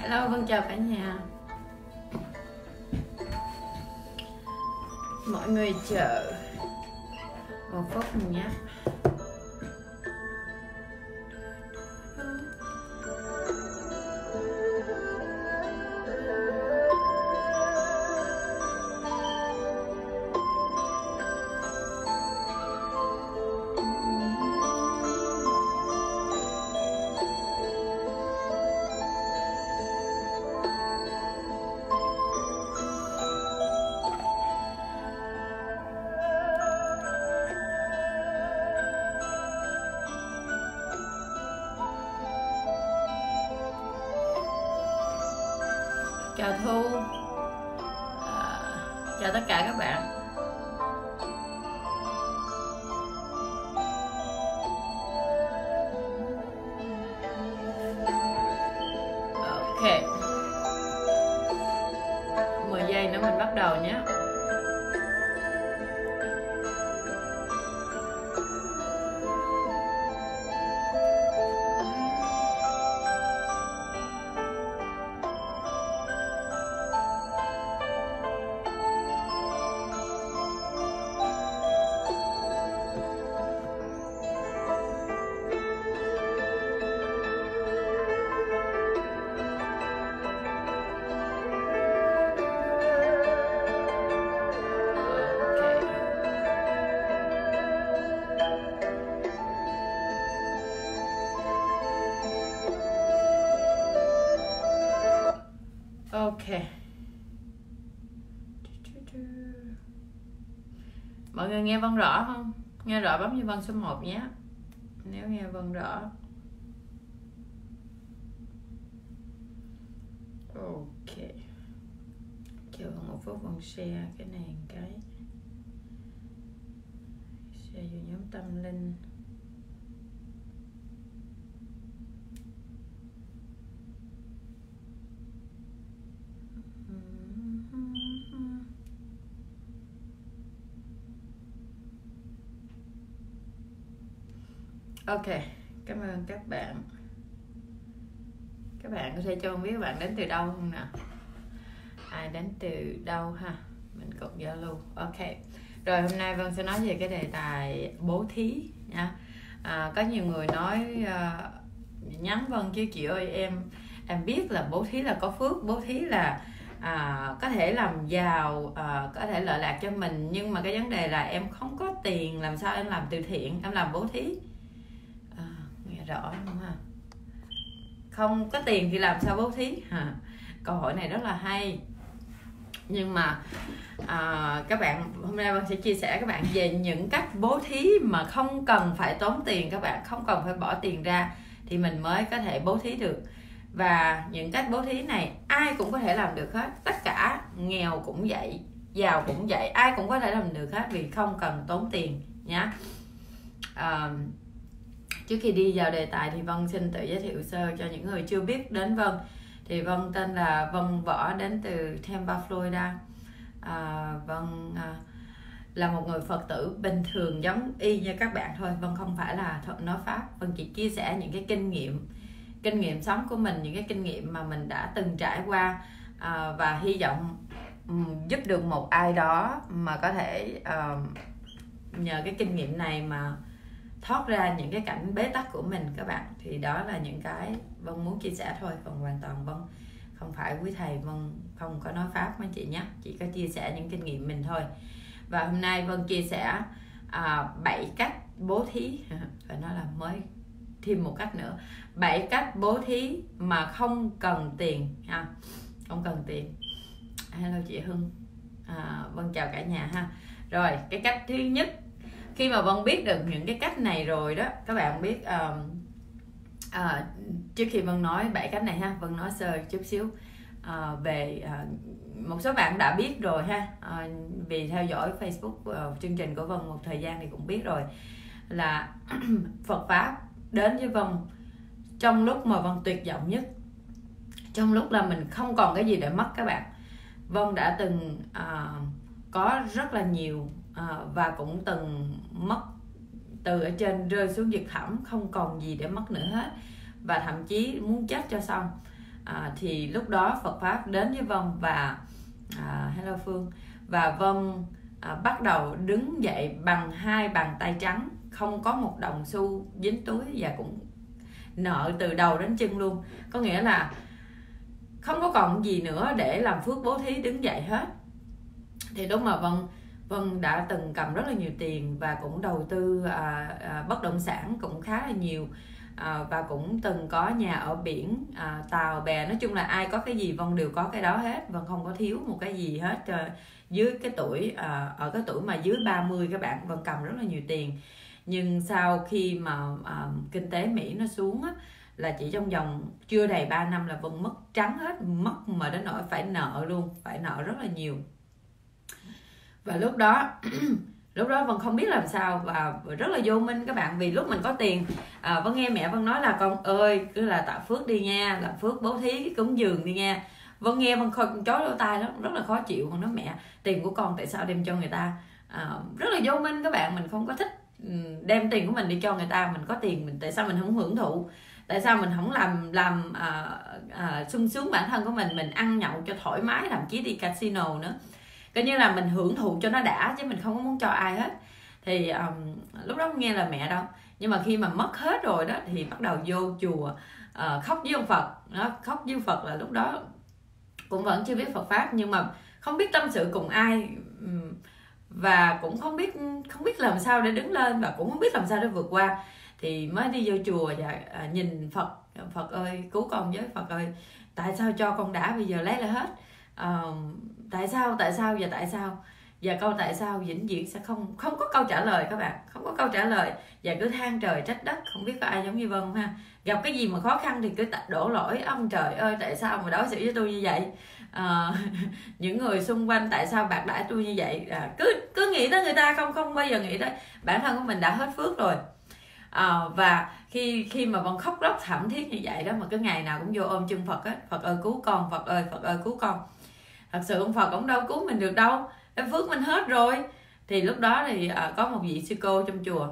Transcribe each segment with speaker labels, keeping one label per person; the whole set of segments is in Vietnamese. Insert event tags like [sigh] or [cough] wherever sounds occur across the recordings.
Speaker 1: Hello, vâng chào cả nhà. Mọi người chờ Một phút nhé. Ok. Mọi người nghe vân rõ không? Nghe rõ bấm như vân số 1 nhé. Nếu nghe vân rõ. Ok. Chờ Vân một phút vân share cái này cái. Share vô nhóm tâm linh. Ok, cảm ơn các bạn. Các bạn có thể cho con biết các bạn đến từ đâu không nào? Ai đến từ đâu ha? Mình cộng lưu Ok Rồi hôm nay Vân sẽ nói về cái đề tài bố thí nha. À, Có nhiều người nói à, Nhắn Vân chứ chị ơi em Em biết là bố thí là có phước Bố thí là à, có thể làm giàu à, có thể lợi lạc cho mình nhưng mà cái vấn đề là em không có tiền làm sao em làm từ thiện em làm bố thí? Rõ không ha? Không có tiền thì làm sao bố thí? Ha. Câu hỏi này rất là hay. Nhưng mà à, các bạn hôm nay Vân sẽ chia sẻ các bạn về những cách bố thí mà không cần phải tốn tiền. Các bạn không cần phải bỏ tiền ra thì mình mới có thể bố thí được. Và những cách bố thí này ai cũng có thể làm được hết. Tất cả nghèo cũng vậy giàu cũng vậy. Ai cũng có thể làm được hết vì không cần tốn tiền nhé à, ờ, trước khi đi vào đề tài thì vân xin tự giới thiệu sơ cho những người chưa biết đến vân. Thì vân tên là vân võ đến từ tampa florida. À, vân à, là một người phật tử bình thường giống y như các bạn thôi. Vân không phải là thuận nói pháp. Vân chỉ chia sẻ những cái kinh nghiệm kinh nghiệm sống của mình những cái kinh nghiệm mà mình đã từng trải qua à, và hy vọng giúp được một ai đó mà có thể uh, nhờ cái kinh nghiệm này mà thoát ra những cái cảnh bế tắc của mình các bạn. Thì đó là những cái vân muốn chia sẻ thôi còn hoàn toàn vân. Không phải quý thầy vân không có nói pháp mấy chị nhé chỉ có chia sẻ những kinh nghiệm mình thôi. Và hôm nay vân chia sẻ à, 7 cách bố thí. [laughs] Phải nói là mới thêm một cách nữa. Bảy cách bố thí mà không cần tiền ha. Không cần tiền. Hello chị Hưng. À, vân chào cả nhà ha. Rồi cái cách thứ nhất khi mà vân biết được những cái cách này rồi đó các bạn biết um, uh, trước khi vân nói bảy cách này ha vân nói sơ chút xíu uh, về uh, một số bạn đã biết rồi ha uh, vì theo dõi facebook uh, chương trình của vân một thời gian thì cũng biết rồi là [clears throat] phật pháp đến với vân trong lúc mà vân tuyệt vọng nhất trong lúc là mình không còn cái gì để mất các bạn. Vân đã từng uh, có rất là nhiều à, và cũng từng mất từ ở trên rơi xuống vực thẳm không còn gì để mất nữa hết. Và thậm chí muốn chết cho xong. À, thì lúc đó Phật pháp đến với Vân và à, hello Phương và Vân à, bắt đầu đứng dậy bằng hai bàn tay trắng không có một đồng xu dính túi và cũng nợ từ đầu đến chân luôn. Có nghĩa là không có còn gì nữa để làm phước bố thí đứng dậy hết. Thì đúng mà vân vân đã từng cầm rất là nhiều tiền và cũng đầu tư à, à, bất động sản cũng khá là nhiều. À, và cũng từng có nhà ở biển à, tàu bè. Nói chung là ai có cái gì vân đều có cái đó hết. Vân không có thiếu một cái gì hết. À, dưới cái tuổi à, ở cái tuổi mà dưới 30 các bạn vân cầm rất là nhiều tiền. Nhưng sau khi mà à, kinh tế mỹ nó xuống á, là chỉ trong vòng chưa đầy 3 năm là vân mất trắng hết mất mà đến nỗi phải nợ luôn phải nợ rất là nhiều và lúc đó [clears throat] lúc đó vân không biết làm sao và rất là vô minh các bạn vì lúc mình có tiền à, vân nghe mẹ vân nói là con ơi cứ là tạo phước đi nha làm phước bố thí cúng dường đi nha. Vân nghe vân khôi chói lỗ tai lắm rất là khó chịu. Con nói mẹ tiền của con tại sao đem cho người ta? À, rất là vô minh các bạn mình không có thích ừ, đem tiền của mình đi cho người ta. Mình có tiền mình tại sao mình không hưởng thụ? Tại sao mình không làm làm à, à, sung sướng bản thân của mình mình ăn nhậu cho thoải mái thậm chí đi casino nữa? Coi như là mình hưởng thụ cho nó đã chứ mình không có muốn cho ai hết. Thì um, lúc đó không nghe là mẹ đâu. Nhưng mà khi mà mất hết rồi đó thì bắt đầu vô chùa uh, khóc với ông phật. Nó khóc với ông phật là lúc đó cũng vẫn chưa biết phật pháp nhưng mà không biết tâm sự cùng ai và cũng không biết không biết làm sao để đứng lên và cũng không biết làm sao để vượt qua. Thì mới đi vô chùa và à, nhìn phật. Phật ơi cứu con với phật ơi. Tại sao cho con đã bây giờ lấy lại hết? Uh, tại sao tại sao và tại sao? Và câu tại sao vĩnh viễn sẽ không không có câu trả lời các bạn. Không có câu trả lời và cứ than trời trách đất. Không biết có ai giống như vân không ha? Gặp cái gì mà khó khăn thì cứ đổ lỗi. Ông trời ơi tại sao mà đối xử với tôi như vậy? À, [laughs] những người xung quanh tại sao bạc đãi tôi như vậy? À, cứ cứ nghĩ tới người ta. Không không bao giờ nghĩ tới. Bản thân của mình đã hết phước rồi. À, và khi khi mà vân khóc lóc thảm thiết như vậy đó mà cái ngày nào cũng vô ôm chân phật á. Phật ơi cứu con phật ơi phật ơi cứu con thật sự ông phật cũng đâu cứu mình được đâu. Em phước mình hết rồi. Thì lúc đó thì à, có một vị sư cô trong chùa.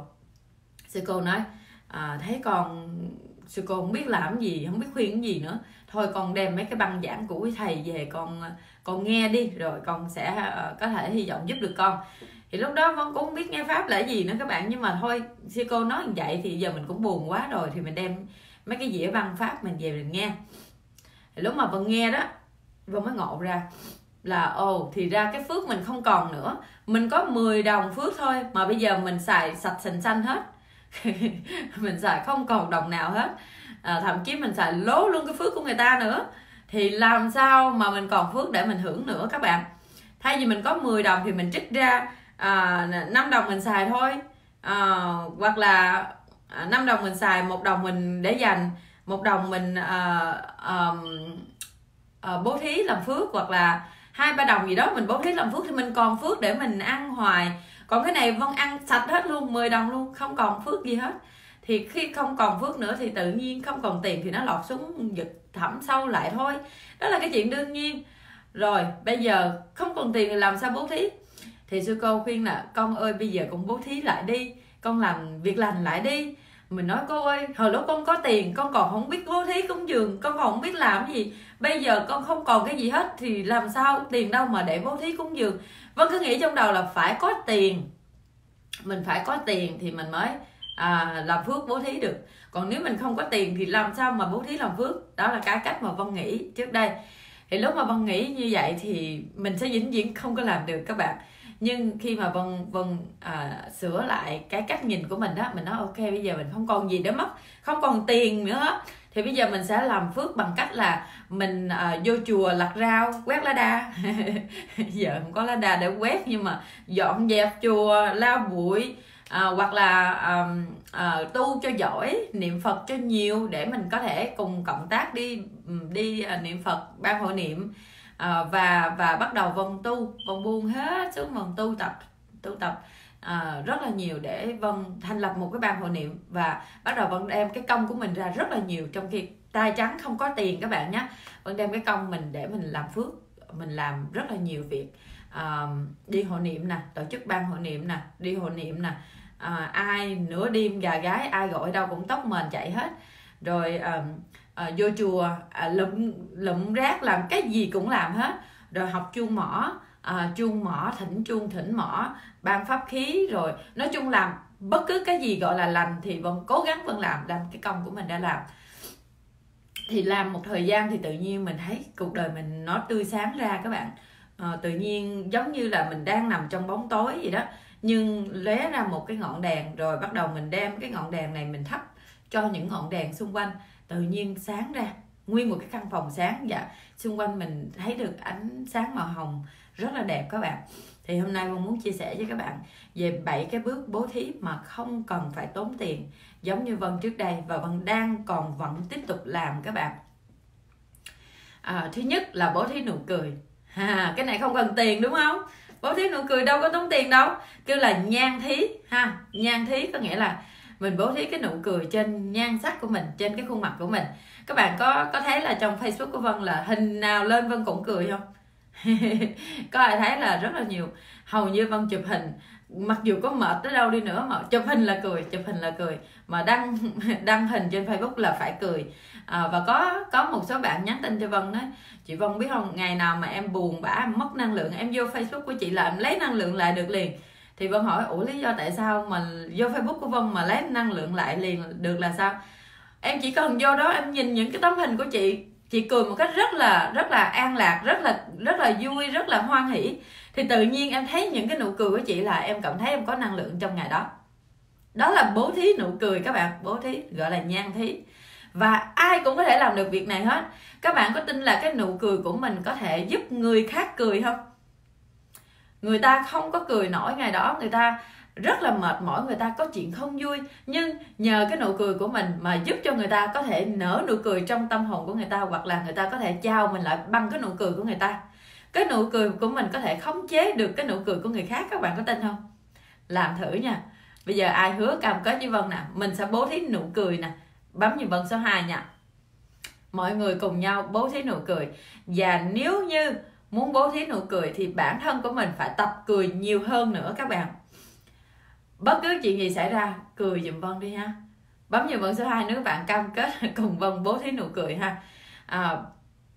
Speaker 1: Sư cô nói à, thấy con sư cô không biết làm gì không biết khuyên cái gì nữa. Thôi con đem mấy cái băng giảng của quý thầy về con con nghe đi rồi con sẽ uh, có thể hy vọng giúp được con. Thì lúc đó con cũng không biết nghe pháp là gì nữa các bạn. Nhưng mà thôi sư cô nói như vậy thì giờ mình cũng buồn quá rồi thì mình đem mấy cái dĩa băng pháp mình về mình nghe. Thì lúc mà vân nghe đó và mới ngộ ra là ồ thì ra cái phước mình không còn nữa. Mình có 10 đồng phước thôi mà bây giờ mình xài sạch sành xanh hết. [laughs] Mình xài không còn đồng nào hết. À, thậm chí mình xài lố luôn cái phước của người ta nữa. Thì làm sao mà mình còn phước để mình hưởng nữa các bạn? Thay vì mình có 10 đồng thì mình trích ra à, 5 đồng mình xài thôi. À, hoặc là à, 5 đồng mình xài một đồng mình để dành một đồng mình à, à, Ờ, bố thí làm phước hoặc là hai ba đồng gì đó, mình bố thí làm phước thì mình còn phước để mình ăn hoài. Còn cái này vân ăn sạch hết luôn 10 đồng luôn, không còn phước gì hết. Thì khi không còn phước nữa thì tự nhiên không còn tiền thì nó lọt xuống giật thẳm sâu lại thôi. Đó là cái chuyện đương nhiên. Rồi, bây giờ không còn tiền thì làm sao bố thí? Thì sư cô khuyên là, con ơi, bây giờ con bố thí lại đi, con làm việc lành lại đi mình nói cô ơi hồi lúc con có tiền con còn không biết bố thí cúng dường con còn không biết làm gì. Bây giờ con không còn cái gì hết thì làm sao? Tiền đâu mà để bố thí cúng dường? Vân cứ nghĩ trong đầu là phải có tiền. Mình phải có tiền thì mình mới à, làm phước bố thí được. Còn nếu mình không có tiền thì làm sao mà bố thí làm phước? Đó là cái cách mà vân nghĩ trước đây. Thì lúc mà vân nghĩ như vậy thì mình sẽ vĩnh viễn không có làm được các bạn nhưng khi mà vân vân à, sửa lại cái cách nhìn của mình đó mình nói ok bây giờ mình không còn gì để mất không còn tiền nữa. Thì bây giờ mình sẽ làm phước bằng cách là mình à, vô chùa lặt rau quét lá đa. [laughs] Giờ không có lá đa để quét nhưng mà dọn dẹp chùa lau bụi à, hoặc là à, à, tu cho giỏi niệm phật cho nhiều để mình có thể cùng cộng tác đi ừ, đi à, niệm phật ban hội niệm à, và và bắt đầu vân tu vân buông hết xuống vân tu tập tu tập à, rất là nhiều để vân thành lập một cái ban hội niệm. Và bắt đầu vân đem cái công của mình ra rất là nhiều trong khi tay trắng không có tiền các bạn nhé. Vân đem cái công mình để mình làm phước mình làm rất là nhiều việc. À, đi hội niệm nè tổ chức ban hội niệm nè đi hội niệm nè. À, ai nửa đêm gà gái ai gọi đâu cũng tóc mền chạy hết. Rồi à, à, vô chùa à, lụm lụm rác làm cái gì cũng làm hết. Rồi học chuông mỏ à, chuông mỏ thỉnh chuông thỉnh mỏ ban pháp khí rồi nói chung làm bất cứ cái gì gọi là lành thì vẫn cố gắng vẫn làm làm cái công của mình đã làm. Thì làm một thời gian thì tự nhiên mình thấy cuộc đời mình nó tươi sáng ra các bạn. À, tự nhiên giống như là mình đang nằm trong bóng tối gì đó. Nhưng lóe ra một cái ngọn đèn rồi bắt đầu mình đem cái ngọn đèn này mình thắp cho những ngọn đèn xung quanh tự nhiên sáng ra. Nguyên một cái căn phòng sáng và xung quanh mình thấy được ánh sáng màu hồng rất là đẹp các bạn. Thì hôm nay Vân muốn chia sẻ với các bạn về bảy cái bước bố thí mà không cần phải tốn tiền giống như Vân trước đây và Vân đang còn vẫn tiếp tục làm các bạn. À, thứ nhất là bố thí nụ cười. Ha cái này không cần tiền đúng không? Bố thí nụ cười đâu có tốn tiền đâu. Kêu là nhan thí ha nhan thí có nghĩa là mình bố thí cái nụ cười trên nhan sắc của mình trên cái khuôn mặt của mình. Các bạn có có thấy là trong facebook của vân là hình nào lên vân cũng cười không? [laughs] Có ai thấy là rất là nhiều. Hầu như vân chụp hình. Mặc dù có mệt tới đâu đi nữa mà chụp hình là cười chụp hình là cười. Mà đăng [laughs] đăng hình trên facebook là phải cười. À, và có có một số bạn nhắn tin cho vân đấy chị vân biết không ngày nào mà em buồn bã em mất năng lượng em vô facebook của chị là em lấy năng lượng lại được liền thì vân hỏi, ủa, lý do tại sao mà vô facebook của vân mà lấy năng lượng lại liền được là sao? Em chỉ cần vô đó em nhìn những cái tấm hình của chị. Chị cười một cách rất là rất là an lạc, rất là rất là vui, rất là hoan hỷ. Thì tự nhiên em thấy những cái nụ cười của chị là em cảm thấy em có năng lượng trong ngày đó. Đó là bố thí nụ cười các bạn, bố thí, gọi là nhan thí. Và ai cũng có thể làm được việc này hết. Các bạn có tin là cái nụ cười của mình có thể giúp người khác cười không? Người ta không có cười nổi ngày đó, người ta rất là mệt mỏi, người ta có chuyện không vui. Nhưng nhờ cái nụ cười của mình mà giúp cho người ta có thể nở nụ cười trong tâm hồn của người ta, hoặc là người ta có thể trao mình lại bằng cái nụ cười của người ta. Cái nụ cười của mình có thể khống chế được cái nụ cười của người khác, các bạn có tin không? Làm thử nha. Bây giờ ai hứa cam kết với vân nè, mình sẽ bố thí nụ cười nè. Bấm như vân số 2 nha. Mọi người cùng nhau bố thí nụ cười. Và nếu như muốn bố thí nụ cười thì bản thân của mình phải tập cười nhiều hơn nữa các bạn. Bất cứ chuyện gì xảy ra cười giùm vân đi ha. Bấm vào vân số 2 nếu bạn cam kết [laughs] cùng vân bố thí nụ cười ha. À,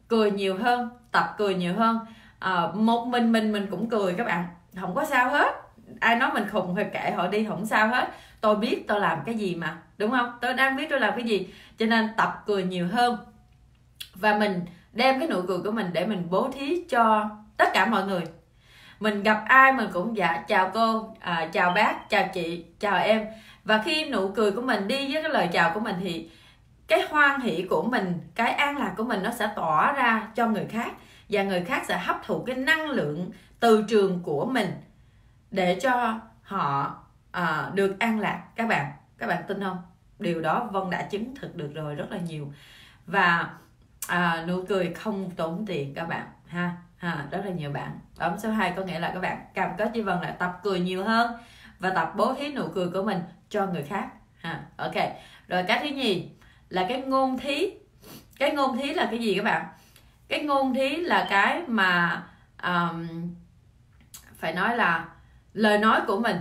Speaker 1: cười nhiều hơn tập cười nhiều hơn. À, một mình mình mình cũng cười các bạn. Không có sao hết. Ai nói mình khùng thì kệ họ đi không sao hết. Tôi biết tôi làm cái gì mà đúng không? Tôi đang biết tôi làm cái gì. Cho nên tập cười nhiều hơn. Và mình đem cái nụ cười của mình để mình bố thí cho tất cả mọi người. Mình gặp ai mình cũng dạ chào cô à, chào bác chào chị chào em. Và khi nụ cười của mình đi với cái lời chào của mình thì cái hoan hỷ của mình cái an lạc của mình nó sẽ tỏa ra cho người khác. Và người khác sẽ hấp thụ cái năng lượng từ trường của mình để cho họ à, được an lạc. Các bạn các bạn tin không? Điều đó vân đã chứng thực được rồi rất là nhiều. Và à, nụ cười không tốn tiền các bạn ha. Ha rất là nhiều bạn. Bấm số 2 có nghĩa là các bạn cam kết với vân là tập cười nhiều hơn và tập bố thí nụ cười của mình cho người khác ha. Ok rồi cái thứ nhì là cái ngôn thí. Cái ngôn thí là cái gì các bạn? Cái ngôn thí là cái mà um, phải nói là lời nói của mình.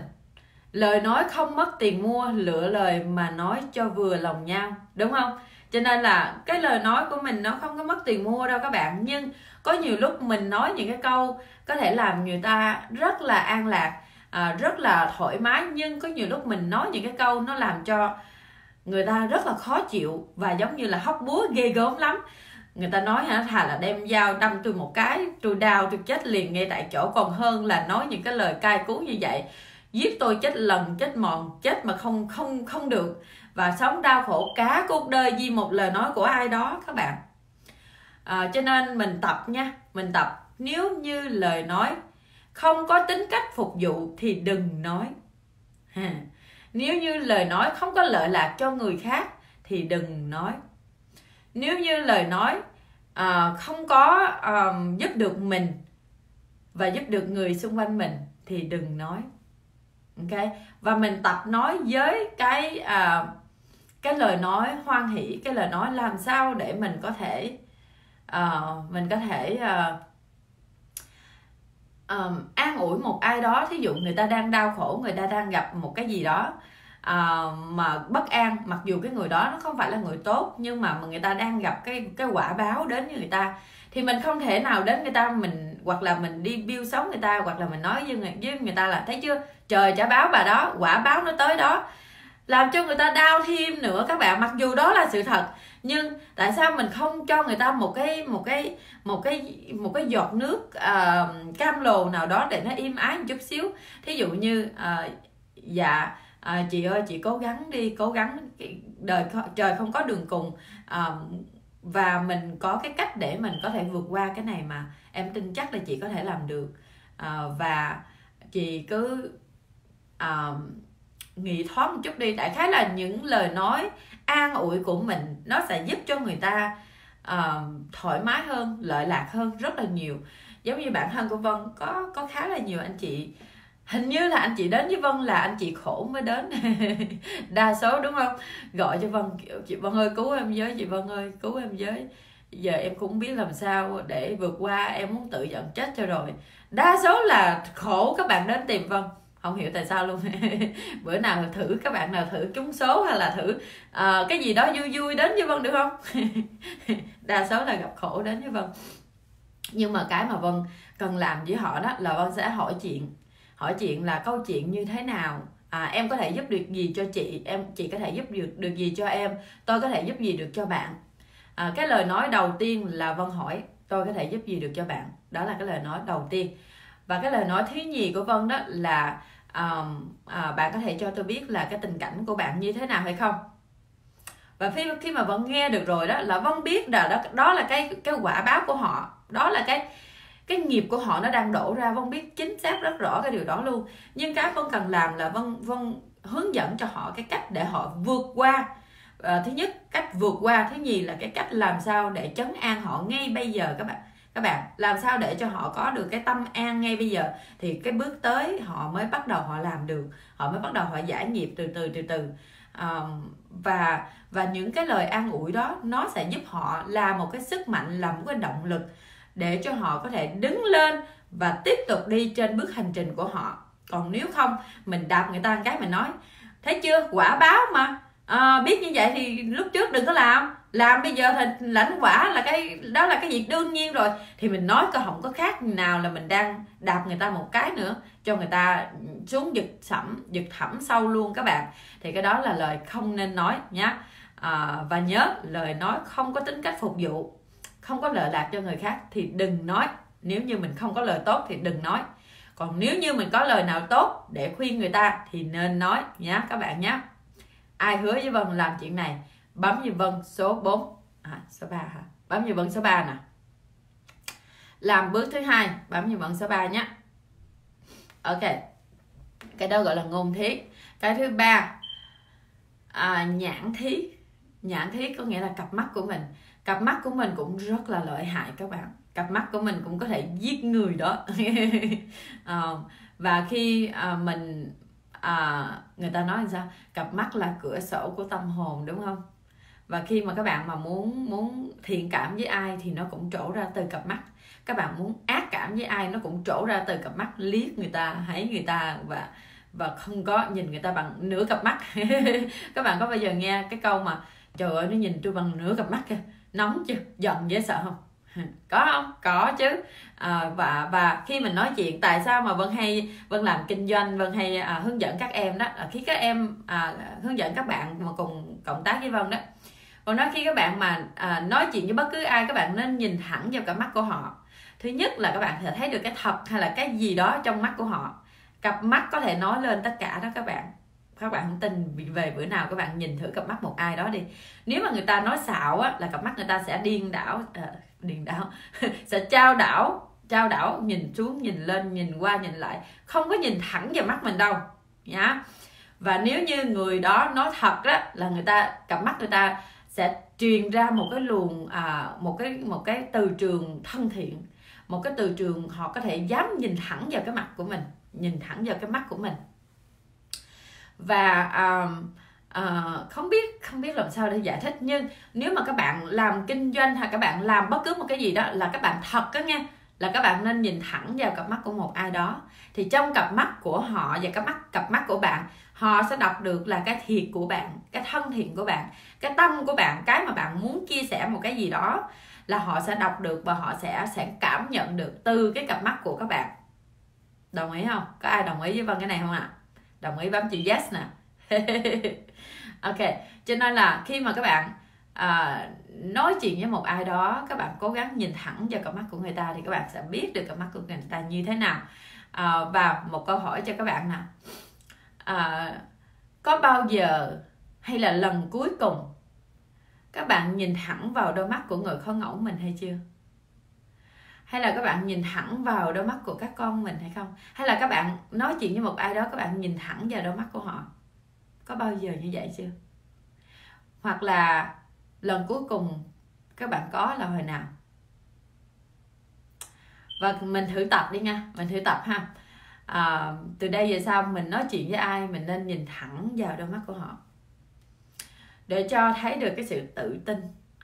Speaker 1: Lời nói không mất tiền mua lựa lời mà nói cho vừa lòng nhau đúng không? Cho nên là cái lời nói của mình nó không có mất tiền mua đâu các bạn. Nhưng có nhiều lúc mình nói những cái câu có thể làm người ta rất là an lạc à, rất là thoải mái. Nhưng có nhiều lúc mình nói những cái câu nó làm cho người ta rất là khó chịu và giống như là hóc búa ghê gớm lắm. Người ta nói hả thà là đem dao đâm tôi một cái tôi đau tôi chết liền ngay tại chỗ. Còn hơn là nói những cái lời cay cú như vậy giết tôi chết lần chết mòn chết mà không không không được. Và sống đau khổ cá cuộc đời vì một lời nói của ai đó các bạn. À, cho nên mình tập nha mình tập. Nếu như lời nói không có tính cách phục vụ thì đừng nói. Ha. nếu như lời nói không có lợi lạc cho người khác thì đừng nói. Nếu như lời nói à, không có à, giúp được mình và giúp được người xung quanh mình thì đừng nói. Ừ. ok? Và mình tập nói với cái à, cái lời nói hoan hỷ cái lời nói làm sao để mình có thể à, mình có thể à, um, an ủi một ai đó. Thí dụ người ta đang đau khổ người ta đang gặp một cái gì đó uh, mà bất an mặc dù cái người đó nó không phải là người tốt nhưng mà người ta đang gặp cái cái quả báo đến với người ta thì mình không thể nào đến người ta mình hoặc là mình đi biêu sống người ta hoặc là mình nói với người, với người ta là thấy chưa? Trời trả báo bà đó quả báo nó tới đó. Làm cho người ta đau thêm nữa các bạn mặc dù đó là sự thật nhưng tại sao mình không cho người ta một cái một cái một cái một cái giọt nước uh, cam lồ nào đó để nó im ái một chút xíu? Thí dụ như uh, dạ uh, chị ơi chị cố gắng đi cố gắng đời trời không có đường cùng uh, và mình có cái cách để mình có thể vượt qua cái này mà em tin chắc là chị có thể làm được. À, và chị cứ à, nghĩ thoáng một chút đi. Đại khái là những lời nói an ủi của mình nó sẽ giúp cho người ta uh, thoải mái hơn lợi lạc hơn rất là nhiều. Giống như bản thân của vân có có khá là nhiều anh chị hình như là anh chị đến với vân là anh chị khổ mới đến. [laughs] Đa số đúng không? Gọi cho vân kiểu chị vân ơi cứu em với chị vân ơi cứu em với. Giờ em cũng biết làm sao để vượt qua em muốn tự giận chết cho rồi. Đa số là khổ các bạn đến tìm vân. Không hiểu tại sao luôn. [laughs] Bữa nào thử các bạn nào thử trúng số hay là thử uh, cái gì đó vui vui đến với vân được không? [laughs] Đa số là gặp khổ đến với vân. Nhưng mà cái mà vân cần làm với họ đó là vân sẽ hỏi chuyện hỏi chuyện là câu chuyện như thế nào? À, em có thể giúp được gì cho chị? Em chị có thể giúp được được gì cho em? Tôi có thể giúp gì được cho bạn? À, cái lời nói đầu tiên là vân hỏi tôi có thể giúp gì được cho bạn? Đó là cái lời nói đầu tiên. Và cái lời nói thứ nhì của vân đó là um, à, bạn có thể cho tôi biết là cái tình cảnh của bạn như thế nào hay không? Và khi khi mà vân nghe được rồi đó là vân biết là đó đó là cái cái quả báo của họ. Đó là cái cái nghiệp của họ nó đang đổ ra vân biết chính xác rất rõ cái điều đó luôn. Nhưng cái vân cần làm là vân vân hướng dẫn cho họ cái cách để họ vượt qua. À, thứ nhất cách vượt qua thứ nhì là cái cách làm sao để chấn an họ ngay bây giờ các bạn. Các bạn làm sao để cho họ có được cái tâm an ngay bây giờ? Thì cái bước tới họ mới bắt đầu họ làm được. Họ mới bắt đầu họ giải nghiệp từ từ từ từ. À, và và những cái lời an ủi đó nó sẽ giúp họ là một cái sức mạnh là một cái động lực để cho họ có thể đứng lên và tiếp tục đi trên bước hành trình của họ. Còn nếu không mình đạp người ta một cái mình nói thấy chưa? Quả báo mà. À, biết như vậy thì lúc trước đừng có làm. Làm bây giờ thì lãnh quả là cái đó là cái việc đương nhiên rồi. Thì mình nói cơ không có khác nào là mình đang đạp người ta một cái nữa cho người ta xuống giật sẩm giật thẳm sâu luôn các bạn. Thì cái đó là lời không nên nói nhé à, ờ, và nhớ lời nói không có tính cách phục vụ không có lợi lạc cho người khác thì đừng nói. Nếu như mình không có lời tốt thì đừng nói. Còn nếu như mình có lời nào tốt để khuyên người ta thì nên nói nhé các bạn nhé ai hứa với vân làm chuyện này? Bấm như vân số 4 à, số 3 hả? Bấm như vân số 3 nè. Làm bước thứ hai bấm như vân số 3 nhé ok. Cái đó gọi là ngôn thí. Cái thứ ba à, nhãn thí. Nhãn thí có nghĩa là cặp mắt của mình cặp mắt của mình cũng rất là lợi hại các bạn. Cặp mắt của mình cũng có thể giết người đó. À, [laughs] và khi à, mình à, người ta nói làm sao? Cặp mắt là cửa sổ của tâm hồn đúng không? Và khi mà các bạn mà muốn muốn thiện cảm với ai thì nó cũng trổ ra từ cặp mắt. Các bạn muốn ác cảm với ai nó cũng trổ ra từ cặp mắt. Liếc người ta thấy người ta và và không có nhìn người ta bằng nửa cặp mắt. [laughs] Các bạn có bao giờ nghe cái câu mà trời ơi nó nhìn tôi bằng nửa cặp mắt kìa nóng chưa? Giận dễ sợ không? [laughs] Có không? Có chứ. À, và và khi mình nói chuyện tại sao mà vân hay vân làm kinh doanh vân hay à, hướng dẫn các em đó? À, khi các em à, hướng dẫn các bạn mà cùng cộng tác với vân đó vân nói khi các bạn mà à, nói chuyện với bất cứ ai các bạn nên nhìn thẳng vào cả mắt của họ. Thứ nhất là các bạn sẽ thấy được cái thật hay là cái gì đó trong mắt của họ. Cặp mắt có thể nói lên tất cả đó các bạn các bạn không tin về bữa nào các bạn nhìn thử cặp mắt một ai đó đi. Nếu mà người ta nói xạo á là cặp mắt người ta sẽ điên đảo à, điên đảo [laughs] sẽ trao đảo trao đảo nhìn xuống nhìn lên nhìn qua nhìn lại. Không có nhìn thẳng vào mắt mình đâu nhá. Và nếu như người đó nói thật đó là người ta cặp mắt người ta sẽ truyền ra một cái luồng à, một cái một cái từ trường thân thiện một cái từ trường họ có thể dám nhìn thẳng vào cái mặt của mình nhìn thẳng vào cái mắt của mình và um, uh, không biết không biết làm sao để giải thích nhưng nếu mà các bạn làm kinh doanh hay các bạn làm bất cứ một cái gì đó là các bạn thật đó nghe là các bạn nên nhìn thẳng vào cặp mắt của một ai đó. Thì trong cặp mắt của họ và cặp mắt cặp mắt của bạn họ sẽ đọc được là cái thiệt của bạn cái thân thiện của bạn cái tâm của bạn cái mà bạn muốn chia sẻ một cái gì đó là họ sẽ đọc được và họ sẽ sẽ cảm nhận được từ cái cặp mắt của các bạn. Đồng ý không? Có ai đồng ý với vân cái này không ạ? à? Đồng ý bấm chữ yes nè. [laughs] Ok cho nên là khi mà các bạn à, nói chuyện với một ai đó các bạn cố gắng nhìn thẳng vào cặp mắt của người ta thì các bạn sẽ biết được cặp mắt của người ta như thế nào. À, và một câu hỏi cho các bạn nè. À, có bao giờ hay là lần cuối cùng các bạn nhìn thẳng vào đôi mắt của người khó ngẫu mình hay chưa? Hay là các bạn nhìn thẳng vào đôi mắt của các con mình hay không? Hay là các bạn nói chuyện với một ai đó các bạn nhìn thẳng vào đôi mắt của họ? Có bao giờ như vậy chưa? Hoặc là lần cuối cùng các bạn có là hồi nào? Và mình thử tập đi nha mình thử tập ha. À, từ đây về sau mình nói chuyện với ai mình nên nhìn thẳng vào đôi mắt của họ. Để cho thấy được cái sự tự tin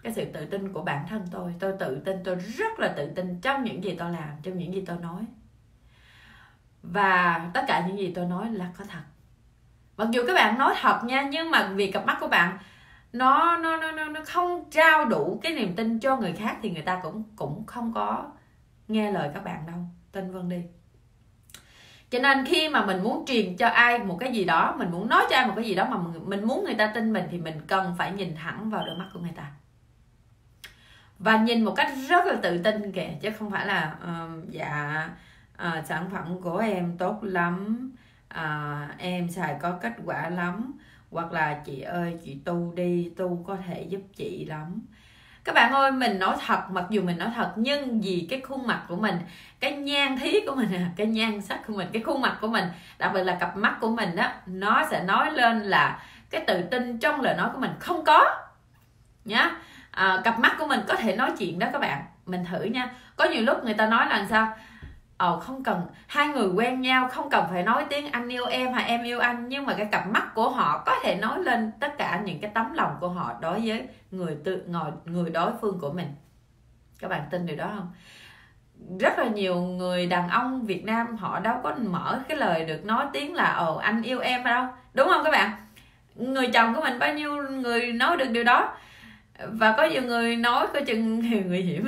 Speaker 1: cái sự tự tin của bản thân tôi. Tôi tự tin, tôi rất là tự tin trong những gì tôi làm, trong những gì tôi nói. Và tất cả những gì tôi nói là có thật. Mặc dù các bạn nói thật nha, nhưng mà vì cặp mắt của bạn, nó nó nó nó không trao đủ cái niềm tin cho người khác thì người ta cũng cũng không có nghe lời các bạn đâu. Tin vân đi. Cho nên khi mà mình muốn truyền cho ai một cái gì đó, mình muốn nói cho ai một cái gì đó mà mình muốn người ta tin mình thì mình cần phải nhìn thẳng vào đôi mắt của người ta và nhìn một cách rất là tự tin kìa chứ không phải là uh, dạ uh, sản phẩm của em tốt lắm uh, em xài có kết quả lắm hoặc là chị ơi chị tu đi tu có thể giúp chị lắm. Các bạn ơi mình nói thật mặc dù mình nói thật nhưng vì cái khuôn mặt của mình cái nhan thí của mình à, cái nhan sắc của mình cái khuôn mặt của mình đặc biệt là cặp mắt của mình đó nó sẽ nói lên là cái tự tin trong lời nói của mình không có nhá à, cặp mắt của mình có thể nói chuyện đó các bạn. Mình thử nha. Có nhiều lúc người ta nói là sao? Ồ không cần. Hai người quen nhau không cần phải nói tiếng anh yêu em hay em yêu anh nhưng mà cái cặp mắt của họ có thể nói lên tất cả những cái tấm lòng của họ đối với người tự ngồi người đối phương của mình. Các bạn tin điều đó không? Rất là nhiều người đàn ông Việt Nam họ đâu có mở cái lời được nói tiếng là ồ anh yêu em đâu. Đúng không các bạn? Người chồng của mình bao nhiêu người nói được điều đó? Và có nhiều người nói có chừng [laughs] nguy hiểm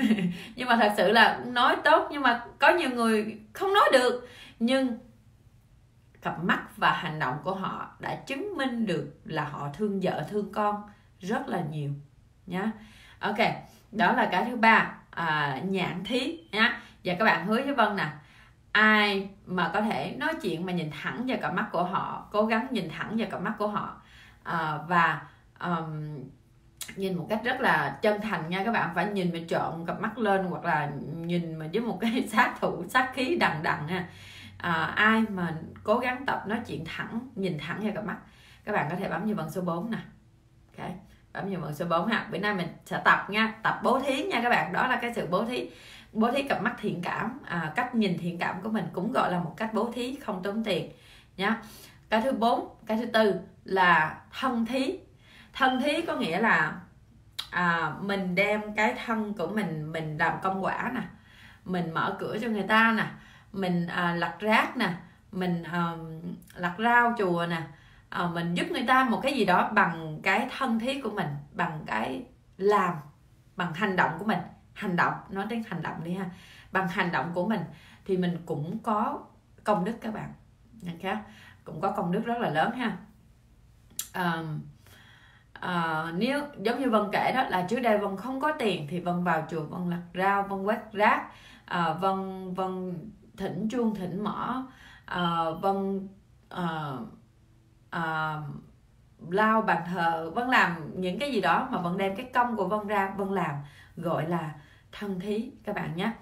Speaker 1: nhưng mà thật sự là nói tốt nhưng mà có nhiều người không nói được. Nhưng cặp mắt và hành động của họ đã chứng minh được là họ thương vợ thương con rất là nhiều nhá. Ok đó là cái thứ ba à, nhãn thí nhá. Và các bạn hứa với vân nè ai mà có thể nói chuyện mà nhìn thẳng vào cặp mắt của họ cố gắng nhìn thẳng vào cặp mắt của họ à, và um, nhìn một cách rất là chân thành nha các bạn. Phải nhìn mà trộn cặp mắt lên hoặc là nhìn mà với một cái [laughs] sát thủ sát khí đằng đằng ha. À, ai mà cố gắng tập nói chuyện thẳng nhìn thẳng vào cặp mắt. Các bạn có thể bấm như bằng số 4 nè. Ok bấm như bằng số 4 ha. Bữa nay mình sẽ tập nha tập bố thí nha các bạn. Đó là cái sự bố thí bố thí cặp mắt thiện cảm. À, cách nhìn thiện cảm của mình cũng gọi là một cách bố thí không tốn tiền nhá cái thứ bốn cái thứ tư là thân thí thân thí có nghĩa là à, mình đem cái thân của mình mình làm công quả nè. Mình mở cửa cho người ta nè. Mình à, lặt rác nè. Mình à, lặt rau chùa nè. À, mình giúp người ta một cái gì đó bằng cái thân thiết của mình bằng cái làm bằng hành động của mình. Hành động nói đến hành động đi ha. Bằng hành động của mình thì mình cũng có công đức các bạn. Okay? cũng có công đức rất là lớn ha. Um, à, Ờ, nếu giống như vân kể đó là trước đây vân không có tiền thì vân vào chùa vân lặt rau vân quét rác. À, vân vân thỉnh chuông thỉnh mỏ à, ờ, vân à, à, lao bàn thờ. Vân làm những cái gì đó mà vân đem cái công của vân ra vân làm gọi là thân thí các bạn nhé.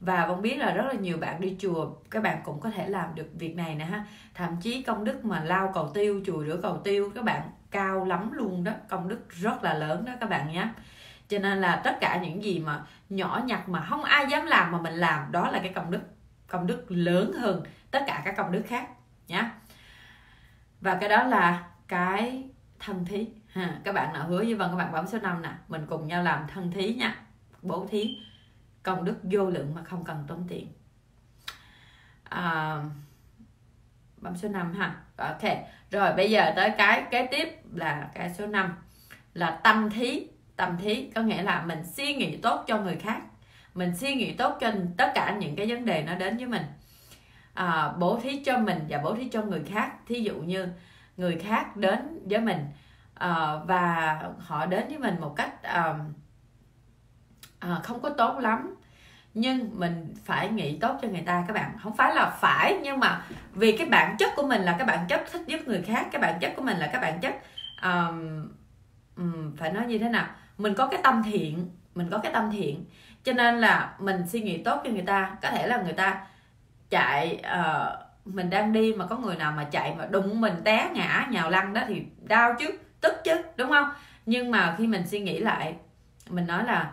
Speaker 1: Và vân biết là rất là nhiều bạn đi chùa các bạn cũng có thể làm được việc này nè ha. Thậm chí công đức mà lao cầu tiêu chùa rửa cầu tiêu các bạn cao lắm luôn đó công đức rất là lớn đó các bạn nhé. Cho nên là tất cả những gì mà nhỏ nhặt mà không ai dám làm mà mình làm đó là cái công đức công đức lớn hơn tất cả các công đức khác nhé. Và cái đó là cái thân thí. Ha các bạn nào hứa với vân các bạn bấm số 5 nè mình cùng nhau làm thân thí nha. Bố thí công đức vô lượng mà không cần tốn tiền. À, bấm số 5 ha ok rồi bây giờ tới cái kế tiếp là cái số 5 là tâm thí. Tâm thí có nghĩa là mình suy nghĩ tốt cho người khác. Mình suy nghĩ tốt cho tất cả những cái vấn đề nó đến với mình. À, bố thí cho mình và bố thí cho người khác. Thí dụ như người khác đến với mình à, và họ đến với mình một cách à, à, không có tốt lắm nhưng mình phải nghĩ tốt cho người ta các bạn. Không phải là phải nhưng mà vì cái bản chất của mình là cái bản chất thích giúp người khác cái bản chất của mình là cái bản chất um, um, phải nói như thế nào? Mình có cái tâm thiện mình có cái tâm thiện. Cho nên là mình suy nghĩ tốt cho người ta. Có thể là người ta chạy uh, mình đang đi mà có người nào mà chạy mà đụng mình té ngã nhào lăn đó thì đau chứ tức chứ đúng không? Nhưng mà khi mình suy nghĩ lại mình nói là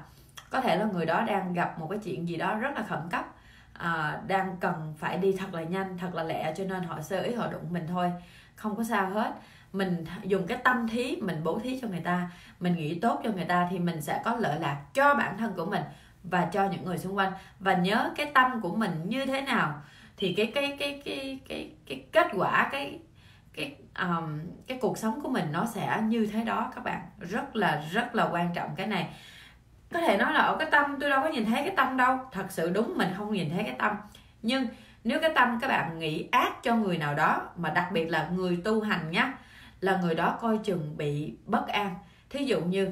Speaker 1: có thể là người đó đang gặp một cái chuyện gì đó rất là khẩn cấp. À, đang cần phải đi thật là nhanh thật là lẹ cho nên họ sơ ý họ đụng mình thôi. Không có sao hết. Mình dùng cái tâm thí mình bố thí cho người ta mình nghĩ tốt cho người ta thì mình sẽ có lợi lạc cho bản thân của mình và cho những người xung quanh. Và nhớ cái tâm của mình như thế nào thì cái cái cái cái cái cái kết quả cái cái um, cái cuộc sống của mình nó sẽ như thế đó các bạn. Rất là rất là quan trọng cái này có thể nói là ở cái tâm tôi đâu có nhìn thấy cái tâm đâu. Thật sự đúng mình không nhìn thấy cái tâm. Nhưng nếu cái tâm các bạn nghĩ ác cho người nào đó mà đặc biệt là người tu hành nhá là người đó coi chừng bị bất an. Thí dụ như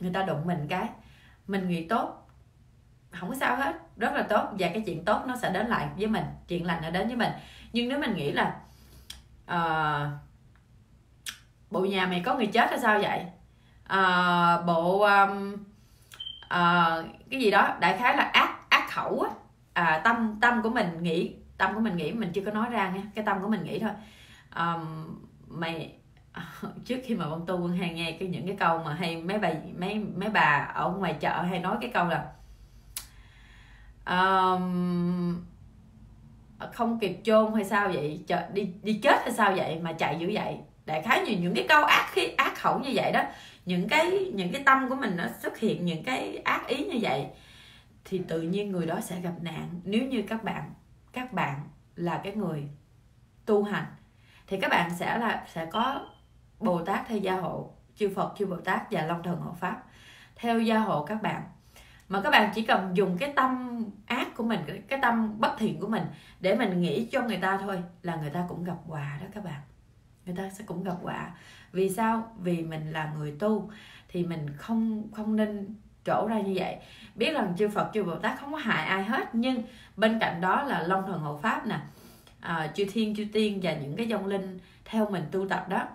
Speaker 1: người ta đụng mình cái mình nghĩ tốt không có sao hết rất là tốt và cái chuyện tốt nó sẽ đến lại với mình chuyện lành nó đến với mình. Nhưng nếu mình nghĩ là uh, bộ nhà mày có người chết hay sao vậy? Uh, bộ um, uh, cái gì đó đại khái là ác ác khẩu á. À, tâm tâm của mình nghĩ tâm của mình nghĩ mình chưa có nói ra nha cái tâm của mình nghĩ thôi. Um, mày [laughs] trước khi mà con tu quân hay nghe cái những cái câu mà hay mấy bà mấy mấy bà ở ngoài chợ hay nói cái câu là um, không kịp chôn hay sao vậy chợ, đi đi chết hay sao vậy mà chạy dữ vậy. Đại khái như những cái câu ác khi ác khẩu như vậy đó những cái những cái tâm của mình nó xuất hiện những cái ác ý như vậy, thì tự nhiên người đó sẽ gặp nạn. Nếu như các bạn các bạn là cái người tu hành, thì các bạn sẽ là, sẽ có bồ tát theo gia hộ, chư phật, chư bồ tát và long thần hộ pháp. Theo gia hộ các bạn. Mà các bạn chỉ cần dùng cái tâm ác của mình, cái tâm bất thiện của mình để mình nghĩ cho người ta thôi là người ta cũng gặp quà đó các bạn. Người ta sẽ cũng gặp quà vì sao? Vì mình là người tu thì mình không không nên trổ ra như vậy. Biết rằng chư Phật chư Bồ Tát không có hại ai hết nhưng bên cạnh đó là Long thần hộ pháp nè à, chư thiên chư tiên và những cái dông linh theo mình tu tập đó.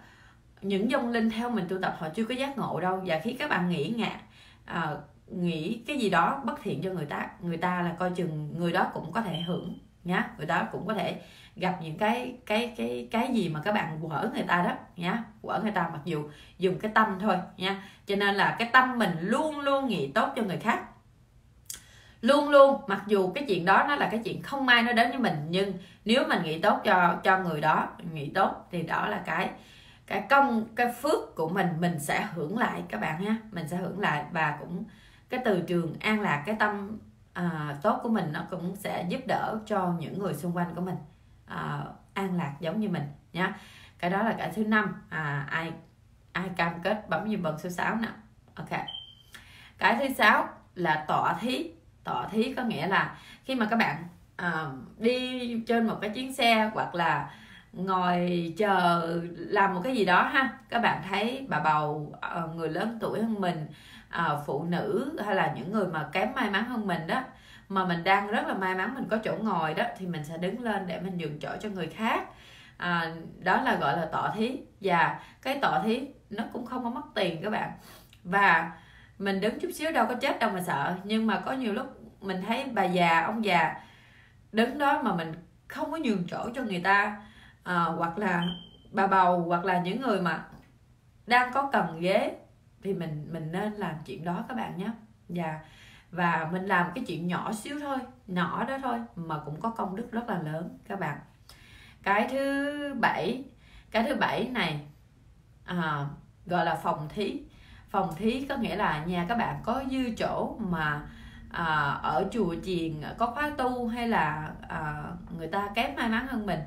Speaker 1: Những dông linh theo mình tu tập họ chưa có giác ngộ đâu và khi các bạn nghĩ ngạ à, nghĩ cái gì đó bất thiện cho người ta người ta là coi chừng người đó cũng có thể hưởng nhá người đó cũng có thể gặp những cái cái cái cái gì mà các bạn quở người ta đó nhá. Quở người ta mặc dù dùng cái tâm thôi nha cho nên là cái tâm mình luôn luôn nghĩ tốt cho người khác. Luôn luôn mặc dù cái chuyện đó nó là cái chuyện không may nó đến với mình nhưng nếu mình nghĩ tốt cho cho người đó nghĩ tốt thì đó là cái cái công cái phước của mình mình sẽ hưởng lại các bạn nhé mình sẽ hưởng lại và cũng cái từ trường an lạc cái tâm à, tốt của mình nó cũng sẽ giúp đỡ cho những người xung quanh của mình à, an lạc giống như mình nhé cái đó là cái thứ năm. À, ai ai cam kết bấm như bật số 6 nè. Ok. Cái thứ sáu là tọa thí. Tọa thí có nghĩa là khi mà các bạn à, đi trên một cái chuyến xe hoặc là ngồi chờ làm một cái gì đó ha các bạn thấy bà bầu à, người lớn tuổi hơn mình à, phụ nữ hay là những người mà kém may mắn hơn mình đó mà mình đang rất là may mắn mình có chỗ ngồi đó thì mình sẽ đứng lên để mình nhường chỗ cho người khác. À, đó là gọi là tỏ thí. Và cái tỏ thí nó cũng không có mất tiền các bạn. Và mình đứng chút xíu đâu có chết đâu mà sợ. Nhưng mà có nhiều lúc mình thấy bà già ông già đứng đó mà mình không có nhường chỗ cho người ta. À, hoặc là bà bầu hoặc là những người mà đang có cần ghế thì mình mình nên làm chuyện đó các bạn nhé. Và và mình làm cái chuyện nhỏ xíu thôi nhỏ đó thôi mà cũng có công đức rất là lớn các bạn. Cái thứ bảy cái thứ bảy này à, gọi là phòng thí. Phòng thí có nghĩa là nhà các bạn có dư chỗ mà à, ở chùa chiền có khóa tu hay là à, người ta kém may mắn hơn mình.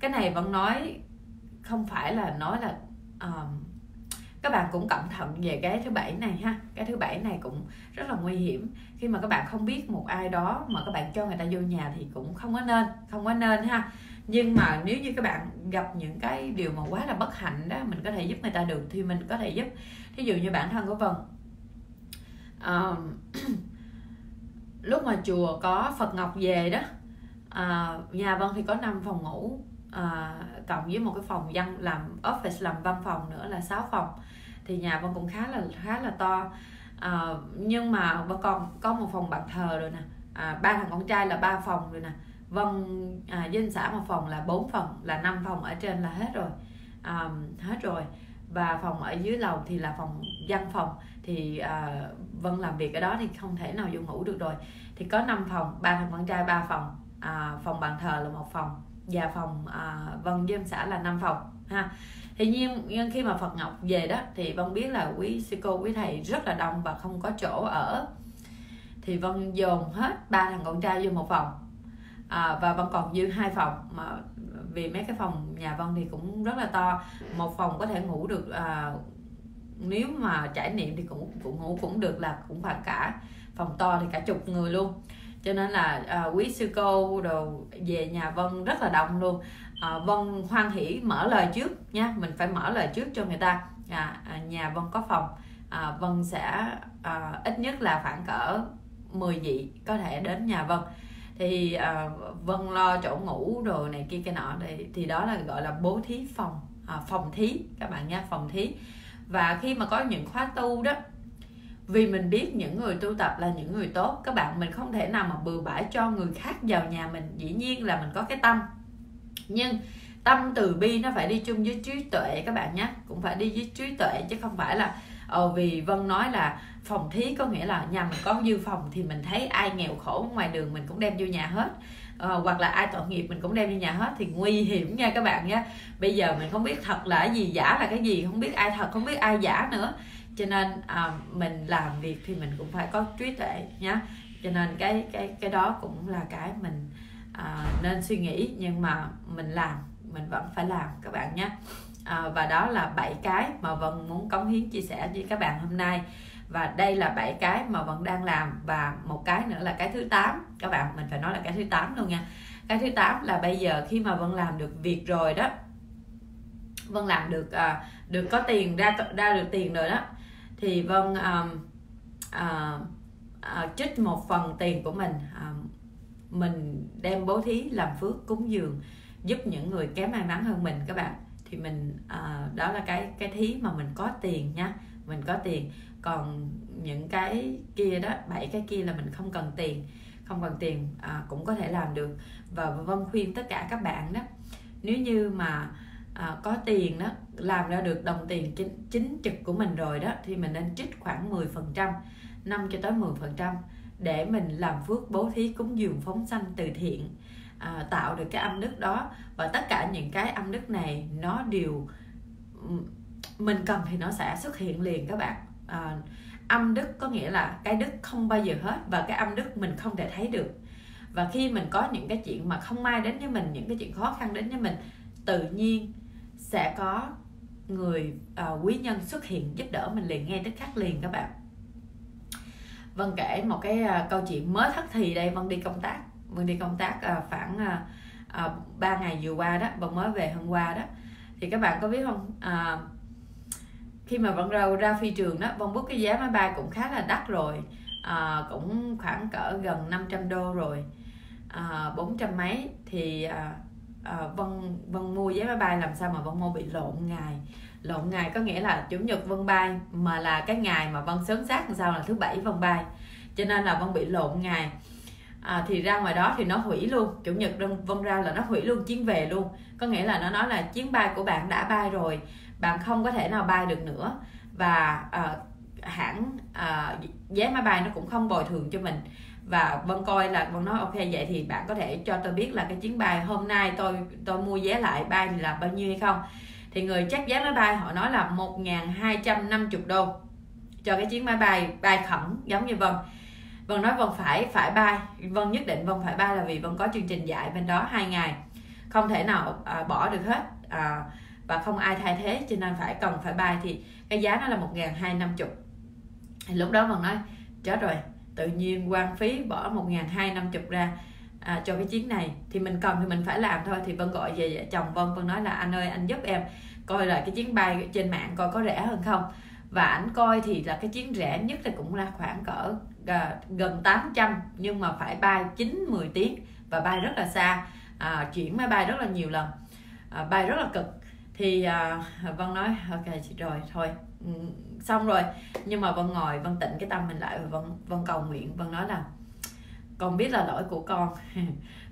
Speaker 1: Cái này vẫn nói không phải là nói là um, các bạn cũng cẩn thận về cái thứ bảy này ha. Cái thứ bảy này cũng rất là nguy hiểm. Khi mà các bạn không biết một ai đó mà các bạn cho người ta vô nhà thì cũng không có nên không có nên ha. Nhưng mà nếu như các bạn gặp những cái điều mà quá là bất hạnh đó mình có thể giúp người ta được thì mình có thể giúp. Thí dụ như bản thân của vân. Um, [clears throat] lúc mà chùa có phật ngọc về đó à, nhà vân thì có 5 phòng ngủ à, cộng với một cái phòng văn làm office làm văn phòng nữa là 6 phòng. Thì nhà vân cũng khá là khá là to. À, nhưng mà vân còn có một phòng bàn thờ rồi nè. À, ba thằng con trai là ba phòng rồi nè. Vân à, với anh xã một phòng là bốn phòng là năm phòng ở trên là hết rồi. À, hết rồi. Và phòng ở dưới lầu thì là phòng văn phòng. Thì à, vân làm việc ở đó thì không thể nào vô ngủ được rồi. Thì có 5 phòng ba thằng con trai ba phòng. À, phòng bàn thờ là một phòng và phòng à, vân với em xã là năm phòng ha. Thì nhiên nhưng khi mà phật ngọc về đó thì vân biết là quý sư cô quý thầy rất là đông và không có chỗ ở. Thì vân dồn hết ba thằng con trai vô một phòng. À, và vân còn dư hai phòng mà vì mấy cái phòng nhà vân thì cũng rất là to. Một phòng có thể ngủ được à, nếu mà trải nghiệm thì cũng, cũng ngủ cũng được là cũng khoảng cả. Phòng to thì cả chục người luôn cho nên là à, quý sư cô đồ về nhà vân rất là đông luôn. À, vân hoan hỷ mở lời trước nha mình phải mở lời trước cho người ta. À, à nhà vân có phòng. À, vân sẽ à, ít nhất là khoảng cỡ 10 vị có thể đến nhà vân. Thì à, vân lo chỗ ngủ rồi này kia cái nọ đây thì đó là gọi là bố thí phòng. À, phòng thí các bạn nha phòng thí. Và khi mà có những khóa tu đó vì mình biết những người tu tập là những người tốt các bạn mình không thể nào mà bừa bãi cho người khác vào nhà mình. Dĩ nhiên là mình có cái tâm. Nhưng tâm từ bi nó phải đi chung với trí tuệ các bạn nhé. Cũng phải đi với trí tuệ chứ không phải là ờ, vì vân nói là phòng thí có nghĩa là nhà mình có dư phòng thì mình thấy ai nghèo khổ ngoài đường mình cũng đem vô nhà hết. Ờ, hoặc là ai tội nghiệp mình cũng đem vô nhà hết thì nguy hiểm nha các bạn nhé. Bây giờ mình không biết thật là cái gì giả là cái gì không biết ai thật không biết ai giả nữa cho nên à, mình làm việc thì mình cũng phải có trí tuệ nhé cho nên cái cái cái đó cũng là cái mình à, nên suy nghĩ nhưng mà mình làm mình vẫn phải làm các bạn nhé à, và đó là bảy cái mà vân muốn cống hiến chia sẻ với các bạn hôm nay. Và đây là bảy cái mà vẫn đang làm. Và một cái nữa là cái thứ 8 các bạn mình phải nói là cái thứ 8 luôn nha. Cái thứ 8 là bây giờ khi mà vân làm được việc rồi đó vân làm được à, được có tiền ra ra được tiền rồi đó thì vân um, uh, uh, trích một phần tiền của mình uh, mình đem bố thí làm phước cúng dường giúp những người kém may mắn hơn mình các bạn. Thì mình uh, đó là cái cái thí mà mình có tiền nha mình có tiền. Còn những cái kia đó bảy cái kia là mình không cần tiền không cần tiền à, cũng có thể làm được. Và vân khuyên tất cả các bạn đó nếu như mà à, có tiền đó làm ra được đồng tiền chính, chính trực của mình rồi đó thì mình nên trích khoảng 10 phần trăm 5 cho tới 10 phần trăm để mình làm phước bố thí cúng dường phóng sanh từ thiện à, tạo được cái âm đức đó. Và tất cả những cái âm đức này nó đều mình cần thì nó sẽ xuất hiện liền các bạn. À, âm đức có nghĩa là cái đức không bao giờ hết và cái âm đức mình không thể thấy được. Và khi mình có những cái chuyện mà không may đến với mình những cái chuyện khó khăn đến với mình tự nhiên sẽ có người uh, quý nhân xuất hiện giúp đỡ mình liền ngay tức khắc liền các bạn. Vân kể một cái uh, câu chuyện mới thất thì đây vân đi công tác. Vân đi công tác uh, khoảng uh, uh, 3 ngày vừa qua đó vân mới về hôm qua đó. Thì các bạn có biết không? Uh, khi mà vân ra ra phi trường đó vân bước cái giá máy bay cũng khá là đắt rồi. Uh, cũng khoảng cỡ gần 500 đô rồi. Uh, 400 mấy thì uh, uh, vân vân mua vé máy bay làm sao mà vân mua bị lộn ngày? Lộn ngày có nghĩa là chủ nhật vân bay mà là cái ngày mà vân sớm sát làm sao là thứ bảy vân bay. Cho nên là vân bị lộn ngày. À, thì ra ngoài đó thì nó hủy luôn. Chủ nhật vân ra là nó hủy luôn chuyến về luôn. Có nghĩa là nó nói là chuyến bay của bạn đã bay rồi bạn không có thể nào bay được nữa. Và à, hãng à, vé máy bay nó cũng không bồi thường cho mình và vân coi là vân nói ok vậy thì bạn có thể cho tôi biết là cái chuyến bay hôm nay tôi tôi mua vé lại bay thì là bao nhiêu hay không? Thì người chắc vé máy bay họ nói là 1.250 đô cho cái chuyến máy bay bay khẩn giống như vân. Vân nói vân phải phải bay. Vân nhất định vân phải bay là vì vân có chương trình dạy bên đó hai ngày. Không thể nào à, bỏ được hết à, và không ai thay thế cho nên phải cần phải bay thì cái giá nó là một ngàn hai năm chục thì lúc đó vân nói chết rồi tự nhiên quan phí bỏ một ngàn hai năm chục ra à, cho cái chuyến này. Thì mình cần thì mình phải làm thôi. Thì vân gọi về dạ, chồng vân vân nói là anh ơi anh giúp em coi là cái chuyến bay trên mạng coi có rẻ hơn không? Và ảnh coi thì là cái chuyến rẻ nhất là cũng là khoảng cỡ à, gần 800 nhưng mà phải bay 9 10 tiếng và bay rất là xa. À, chuyển máy bay rất là nhiều lần. À, bay rất là cực. Thì à, vân nói ok chị rồi thôi. Ừ, xong rồi nhưng mà vân ngồi vân tịnh cái tâm mình lại và vân vân cầu nguyện vân nói là con biết là lỗi của con [laughs]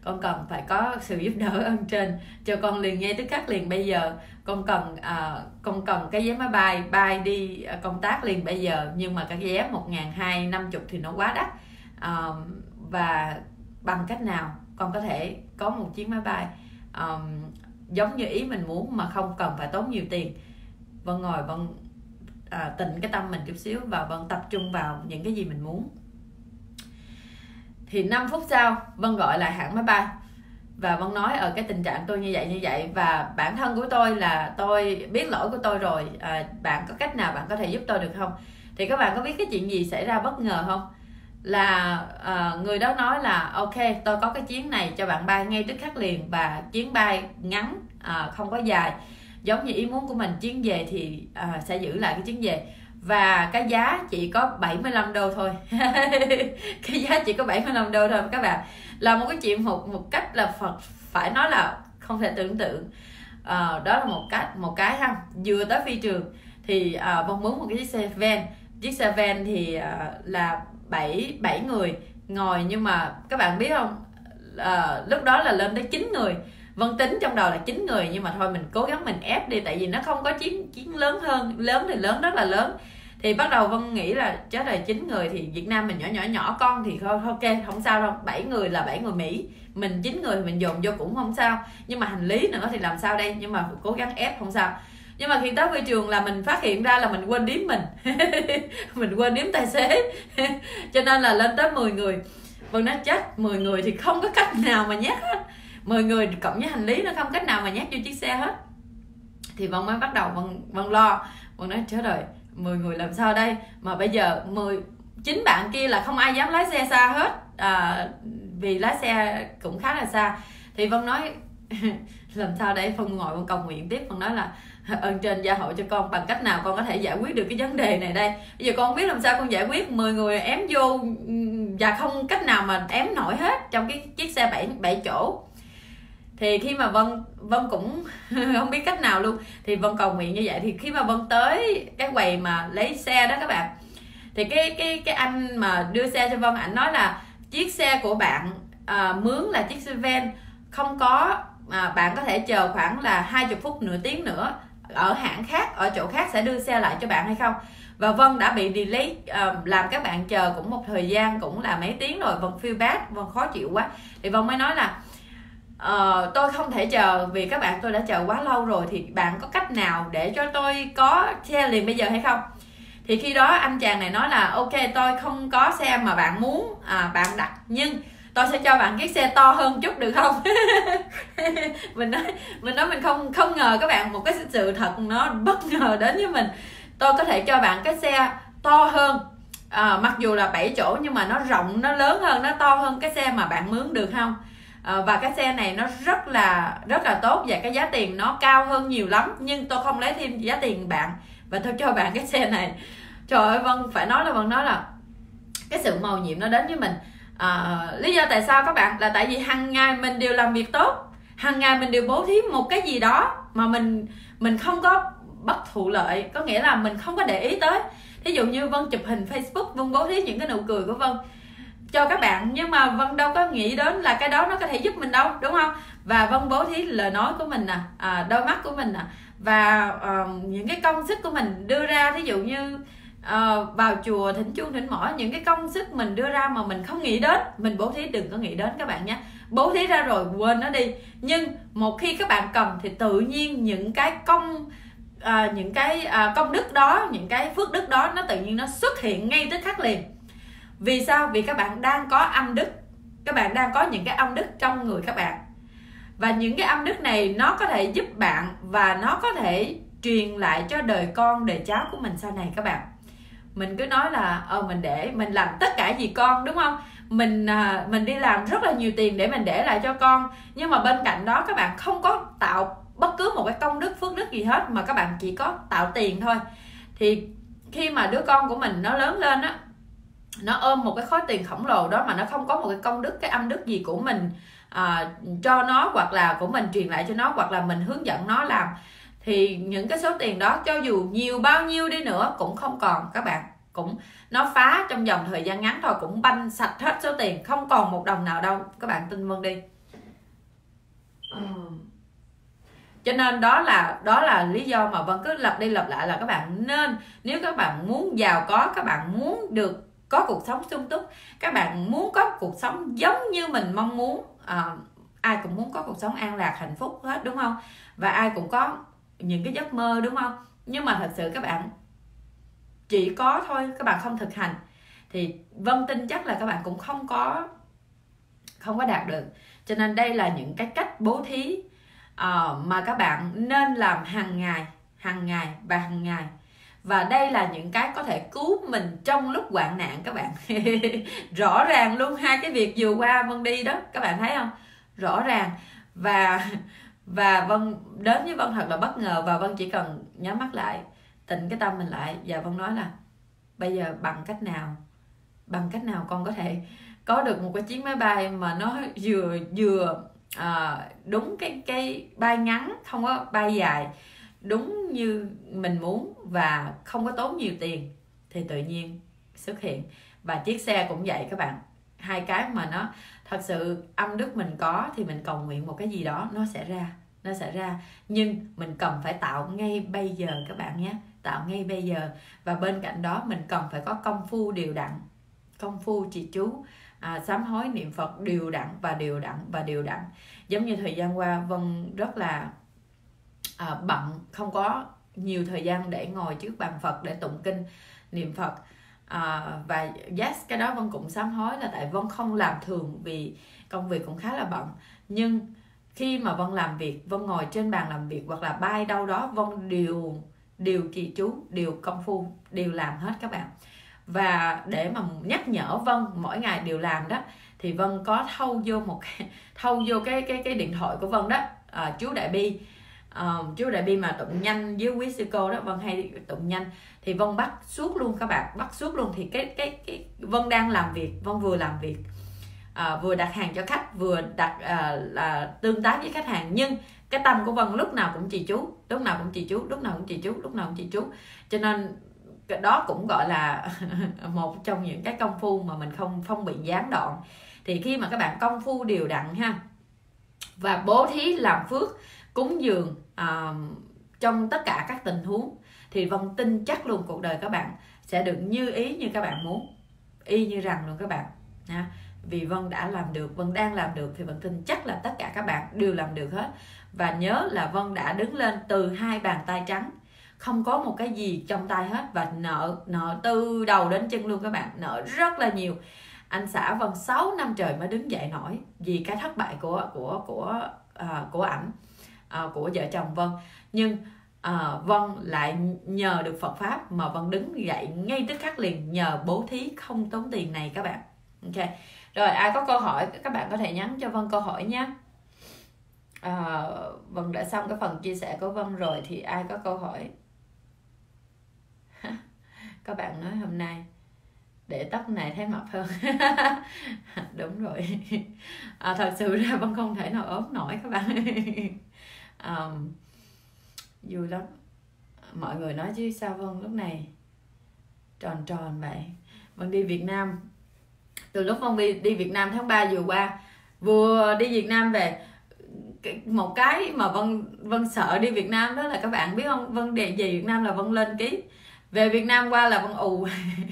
Speaker 1: con cần phải có sự giúp đỡ ơn trên. Cho con liền ngay tức khắc liền bây giờ. Con cần à, con cần cái vé máy bay bay đi à, công tác liền bây giờ. Nhưng mà cái vé một ngàn hai năm chục thì nó quá đắt. À, và bằng cách nào con có thể có một chiếc máy bay? Um, giống như ý mình muốn mà không cần phải tốn nhiều tiền. Vân ngồi vân à, tịnh cái tâm mình chút xíu và vân tập trung vào những cái gì mình muốn. Thì 5 phút sau vân gọi lại hãng máy bay và vân nói ở cái tình trạng tôi như vậy như vậy và bản thân của tôi là tôi biết lỗi của tôi rồi. À, bạn có cách nào bạn có thể giúp tôi được không? Thì các bạn có biết cái chuyện gì xảy ra bất ngờ không? Là uh, người đó nói là ok tôi có cái chuyến này cho bạn bay ngay tức khắc liền và chuyến bay ngắn uh, không có dài giống như ý muốn của mình chuyến về thì uh, sẽ giữ lại cái chuyến về. Và cái giá chỉ có 75 đô thôi. [laughs] Cái giá chỉ có 75 đô thôi các bạn. Là một cái chuyện một một cách là Phật phải nói là không thể tưởng tượng. À, đó là một cách một cái ha. Vừa tới phi trường thì à, vân muốn một cái chiếc xe van. Chiếc xe van thì à, là bảy bảy người ngồi. Nhưng mà các bạn biết không? À, lúc đó là lên tới 9 người vân tính trong đầu là chín người, nhưng mà thôi mình cố gắng mình ép đi, tại vì nó không có chiến chiến lớn hơn, lớn thì lớn, rất là lớn. Thì bắt đầu vân nghĩ là chết rồi chín người thì việt nam mình nhỏ nhỏ nhỏ con thì thôi, ok, không sao đâu, bảy người là bảy người mỹ. Mình chín người mình dồn vô cũng không sao, nhưng mà hành lý nữa thì làm sao đây? Nhưng mà cố gắng ép không sao. Nhưng mà khi tới phi trường là mình phát hiện ra là mình quên điếm mình. [laughs] Mình quên điếm tài xế. [laughs] Cho nên là lên tới 10 người. Vân nói, chết 10 người thì không có cách nào mà nhét hết. 10 người cộng với hành lý nó không cách nào mà nhét vô chiếc xe hết. Thì vân mới bắt đầu vân vân lo. Vân nói chết rồi 10 người làm sao đây? Mà bây giờ 10 chính bạn kia là không ai dám lái xe xa hết. À, vì lái xe cũng khá là xa. Thì vân nói [laughs] làm sao để phân ngồi con cầu nguyện tiếp? Con nói là ơn trên gia hộ cho con bằng cách nào con có thể giải quyết được cái vấn đề này đây? Bây giờ con không biết làm sao con giải quyết. 10 người ém vô và không cách nào mà ém nổi hết trong cái chiếc xe 7 bảy chỗ thì khi mà vân vân cũng [laughs] không biết cách nào luôn. Thì vân cầu nguyện như vậy. Thì khi mà vân tới cái quầy mà lấy xe đó các bạn thì cái cái cái anh mà đưa xe cho vân ảnh nói là chiếc xe của bạn à, mướn là chiếc xe van không có mà bạn có thể chờ khoảng là 20 phút nửa tiếng nữa. Ở hãng khác ở chỗ khác sẽ đưa xe lại cho bạn hay không? Và vân đã bị delay uh, làm các bạn chờ cũng một thời gian cũng là mấy tiếng rồi. Vân feel bad vân khó chịu quá. Thì vân mới nói là uh, tôi không thể chờ vì các bạn tôi đã chờ quá lâu rồi thì bạn có cách nào để cho tôi có xe liền bây giờ hay không? Thì khi đó anh chàng này nói là ok tôi không có xe mà bạn muốn à, bạn đặt nhưng tôi sẽ cho bạn chiếc xe to hơn chút được không? [laughs] Mình nói mình nói mình không không ngờ các bạn một cái sự thật nó bất ngờ đến với mình. Tôi có thể cho bạn cái xe to hơn à, mặc dù là 7 chỗ nhưng mà nó rộng nó lớn hơn nó to hơn cái xe mà bạn mướn được không? À, và cái xe này nó rất là rất là tốt và cái giá tiền nó cao hơn nhiều lắm. Nhưng tôi không lấy thêm giá tiền bạn. Và tôi cho bạn cái xe này. Trời ơi vân phải nói là vân nói là cái sự màu nhiệm nó đến với mình. À, lý do tại sao các bạn? Là tại vì hàng ngày mình đều làm việc tốt. Hàng ngày mình đều bố thí một cái gì đó mà mình mình không có bất thụ lợi. Có nghĩa là mình không có để ý tới. Thí dụ như vân chụp hình facebook vân bố thí những cái nụ cười của vân cho các bạn nhưng mà vân đâu có nghĩ đến là cái đó nó có thể giúp mình đâu đúng không? Và vân bố thí lời nói của mình nè à, đôi mắt của mình nè và uh, những cái công sức của mình đưa ra thí dụ như uh, vào chùa thỉnh chuông thỉnh mỏ những cái công sức mình đưa ra mà mình không nghĩ đến mình bố thí đừng có nghĩ đến các bạn nhé. Bố thí ra rồi quên nó đi. Nhưng một khi các bạn cần thì tự nhiên những cái công à, những cái à, công đức đó những cái phước đức đó nó tự nhiên nó xuất hiện ngay tức khắc liền vì sao? Vì các bạn đang có âm đức. Các bạn đang có những cái âm đức trong người các bạn. Và những cái âm đức này nó có thể giúp bạn và nó có thể truyền lại cho đời con đời cháu của mình sau này các bạn. Mình cứ nói là ờ mình để mình làm tất cả vì con đúng không? Mình à, mình đi làm rất là nhiều tiền để mình để lại cho con. Nhưng mà bên cạnh đó các bạn không có tạo bất cứ một cái công đức phước đức gì hết mà các bạn chỉ có tạo tiền thôi. Thì khi mà đứa con của mình nó lớn lên á nó ôm một cái khối tiền khổng lồ đó mà nó không có một cái công đức cái âm đức gì của mình à, cho nó hoặc là của mình truyền lại cho nó hoặc là mình hướng dẫn nó làm. Thì những cái số tiền đó cho dù nhiều bao nhiêu đi nữa cũng không còn. Các bạn cũng nó phá trong vòng thời gian ngắn thôi cũng banh sạch hết số tiền không còn một đồng nào đâu. Các bạn tin vân đi. Cho nên đó là đó là lý do mà vân cứ lặp đi lặp lại là các bạn nên nếu các bạn muốn giàu có các bạn muốn được có cuộc sống sung túc. Các bạn muốn có cuộc sống giống như mình mong muốn à, ai cũng muốn có cuộc sống an lạc hạnh phúc hết đúng không? Và ai cũng có những cái giấc mơ đúng không? Nhưng mà thật sự các bạn chỉ có thôi các bạn không thực hành thì vân tin chắc là các bạn cũng không có không có đạt được. Cho nên đây là những cái cách bố thí uh, mà các bạn nên làm hàng ngày hàng ngày và hàng ngày và đây là những cái có thể cứu mình trong lúc hoạn nạn các bạn. [laughs] Rõ ràng luôn hai cái việc vừa qua vân đi đó các bạn thấy không? Rõ ràng. Và và vân đến với vân thật là bất ngờ và vân chỉ cần nhắm mắt lại tịnh cái tâm mình lại và vân nói là bây giờ bằng cách nào? Bằng cách nào con có thể có được một cái chiếc máy bay mà nó vừa vừa à, đúng cái cái bay ngắn không có bay dài đúng như mình muốn và không có tốn nhiều tiền thì tự nhiên xuất hiện. Và chiếc xe cũng vậy các bạn. Hai cái mà nó thật sự âm đức mình có thì mình cầu nguyện một cái gì đó nó sẽ ra nó sẽ ra. Nhưng mình cần phải tạo ngay bây giờ các bạn nhé tạo ngay bây giờ. Và bên cạnh đó mình cần phải có công phu điều đặn công phu trì chú à, sám hối niệm phật điều đặn và điều đặn và điều đặn. Giống như thời gian qua vân rất là à, bận không có nhiều thời gian để ngồi trước bàn phật để tụng kinh niệm phật. À, và yes cái đó vân cũng sám hối là tại vân không làm thường vì công việc cũng khá là bận. Nhưng khi mà vân làm việc vân ngồi trên bàn làm việc hoặc là bay đâu đó vân đều đều trì chú đều công phu đều làm hết các bạn. Và để mà nhắc nhở vân mỗi ngày đều làm đó thì vân có thâu vô một cái thâu vô cái cái cái điện thoại của vân đó. À, chú đại bi uh, chú đại bi mà tụng nhanh với quý sư cô đó vân hay tụng nhanh thì vân bắt suốt luôn các bạn bắt suốt luôn. Thì cái cái cái vân đang làm việc vân vừa làm việc uh, vừa đặt hàng cho khách vừa đặt uh, là tương tác với khách hàng. Nhưng cái tâm của vân lúc nào cũng trì chú lúc nào cũng trì chú lúc nào cũng trì chú lúc nào cũng trì chú. Cho nên cái đó cũng gọi là [laughs] một trong những cái công phu mà mình không không bị gián đoạn. Thì khi mà các bạn công phu đều đặn ha và bố thí làm phước cúng dường uh, trong tất cả các tình huống thì vân tin chắc luôn cuộc đời các bạn sẽ được như ý như các bạn muốn y như rằng luôn các bạn nha. Vì vân đã làm được vân đang làm được thì vân tin chắc là tất cả các bạn đều làm được hết. Và nhớ là vân đã đứng lên từ hai bàn tay trắng không có một cái gì trong tay hết và nợ nợ từ đầu đến chân luôn các bạn nợ rất là nhiều. Anh xã vân 6 năm trời mới đứng dậy nổi vì cái thất bại của của của à, của ảnh uh, của vợ chồng vân. Nhưng uh, vân lại nhờ được phật pháp mà vân đứng dậy ngay tức khắc liền nhờ bố thí không tốn tiền này các bạn. Ok. Rồi ai có câu hỏi các bạn có thể nhắn cho vân câu hỏi nhé. À, vân đã xong cái phần chia sẻ của vân rồi thì ai có câu hỏi? [laughs] Các bạn nói hôm nay để tóc này thấy mập hơn. [laughs] Đúng rồi. [laughs] À, thật sự ra vân không thể nào ốm nổi các bạn um, vui lắm. Mọi người nói chứ sao vân lúc này tròn tròn vậy? Vân đi việt nam. Từ lúc vân đi, đi việt nam tháng 3 vừa qua vừa đi việt nam về một cái mà vân vân sợ đi việt nam đó là các bạn biết không? Vân đề về việt nam là vân lên ký. Về việt nam qua là vân ù.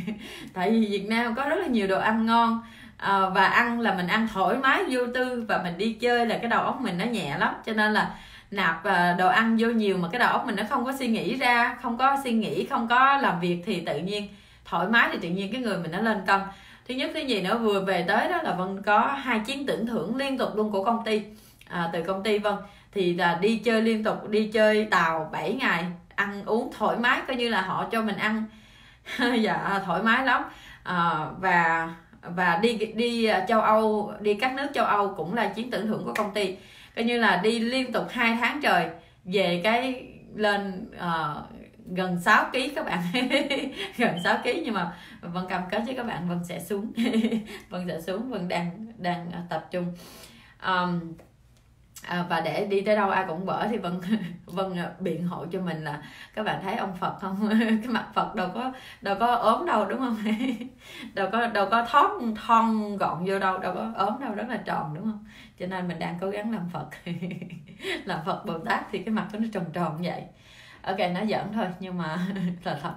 Speaker 1: [laughs] Tại vì việt nam có rất là nhiều đồ ăn ngon. À, và ăn là mình ăn thoải mái vô tư và mình đi chơi là cái đầu óc mình nó nhẹ lắm. Cho nên là nạp ờ, đồ ăn vô nhiều mà cái đầu óc mình nó không có suy nghĩ ra không có suy nghĩ không có làm việc thì tự nhiên thoải mái thì tự nhiên cái người mình nó lên cân. Thứ nhất thứ gì nữa vừa về tới đó là vân có hai chuyến tưởng thưởng liên tục luôn của công ty à, từ công ty vân. Thì là đi chơi liên tục đi chơi tàu 7 ngày ăn uống thoải mái coi như là họ cho mình ăn. [laughs] Dạ thoải mái lắm. À, và và đi đi ờ, châu Âu đi các nước châu Âu cũng là chiến tưởng thưởng của công ty coi như là đi liên tục hai tháng trời về cái lên uh, gần 6 kg các bạn. [laughs] Gần 6 kg nhưng mà vẫn cam kết với các bạn vẫn sẽ xuống. [laughs] Vẫn sẽ xuống vẫn đang đang tập trung. Um, à, và để đi tới đâu ai cũng vỡ thì vân [laughs] vân biện hộ cho mình là các bạn thấy ông phật không? Cái mặt phật đâu có đâu có ốm đâu đúng không? Đâu có đâu có thoát thon gọn vô đâu đâu có ốm đâu rất là tròn đúng không? Cho nên mình đang cố gắng làm phật. [laughs] Làm phật bồ tát thì cái mặt của nó tròn tròn vậy. Ok nó giỡn thôi nhưng mà [laughs] là thật.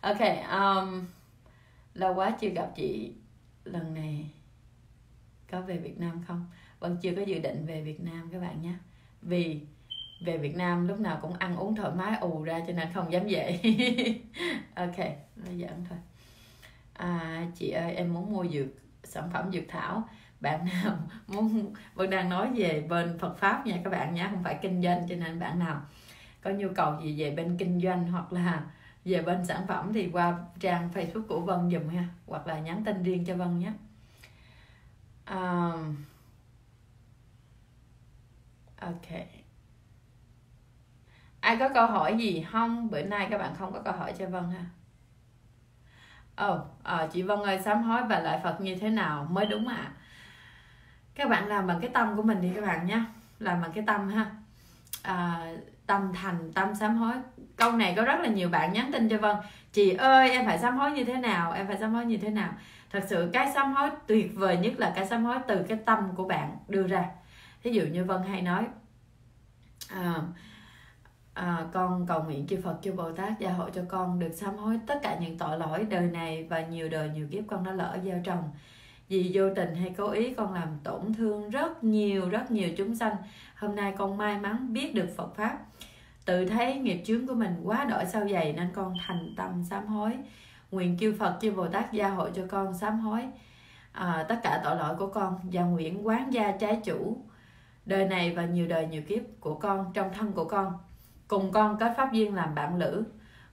Speaker 1: Ok um, lâu quá chưa gặp chị lần này. Có về việt nam không? Vẫn chưa có dự định về Việt Nam các bạn nhé. Vì về Việt Nam lúc nào cũng ăn uống thoải mái ù ra cho nên không dám về. [laughs] Ok nó giỡn thôi. À, chị ơi em muốn mua dược sản phẩm dược thảo bạn nào [laughs] muốn vẫn đang nói về bên Phật pháp nha các bạn nhé không phải kinh doanh cho nên bạn nào có nhu cầu gì về bên kinh doanh hoặc là về bên sản phẩm thì qua trang Facebook của Vân dùm ha hoặc là nhắn tin riêng cho Vân nhé um, à, ok. Ai có câu hỏi gì không? Bữa nay các bạn không có câu hỏi cho vân ha. Ồ oh, à, chị vân ơi sám hối và lại phật như thế nào? Mới đúng ạ. à? Các bạn làm bằng cái tâm của mình đi các bạn nhé. Làm bằng cái tâm ha. À, tâm thành tâm sám hối. Câu này có rất là nhiều bạn nhắn tin cho vân. Chị ơi em phải sám hối như thế nào? Em phải sám hối như thế nào? Thật sự cái sám hối tuyệt vời nhất là cái sám hối từ cái tâm của bạn đưa ra. Ví dụ như vân hay nói à, à, con cầu nguyện chư Phật chư Bồ Tát gia hộ cho con được sám hối tất cả những tội lỗi đời này và nhiều đời nhiều kiếp con đã lỡ gieo trồng vì vô tình hay cố ý con làm tổn thương rất nhiều rất nhiều chúng sanh. Hôm nay con may mắn biết được Phật pháp. Tự thấy nghiệp chướng của mình quá đổi sao dày nên con thành tâm sám hối. Nguyện chư Phật chư Bồ Tát gia hộ cho con sám hối. À, tất cả tội lỗi của con và nguyện quán gia trái chủ. Đời này và nhiều đời nhiều kiếp của con trong thân của con. Cùng con kết pháp duyên làm bạn lữ.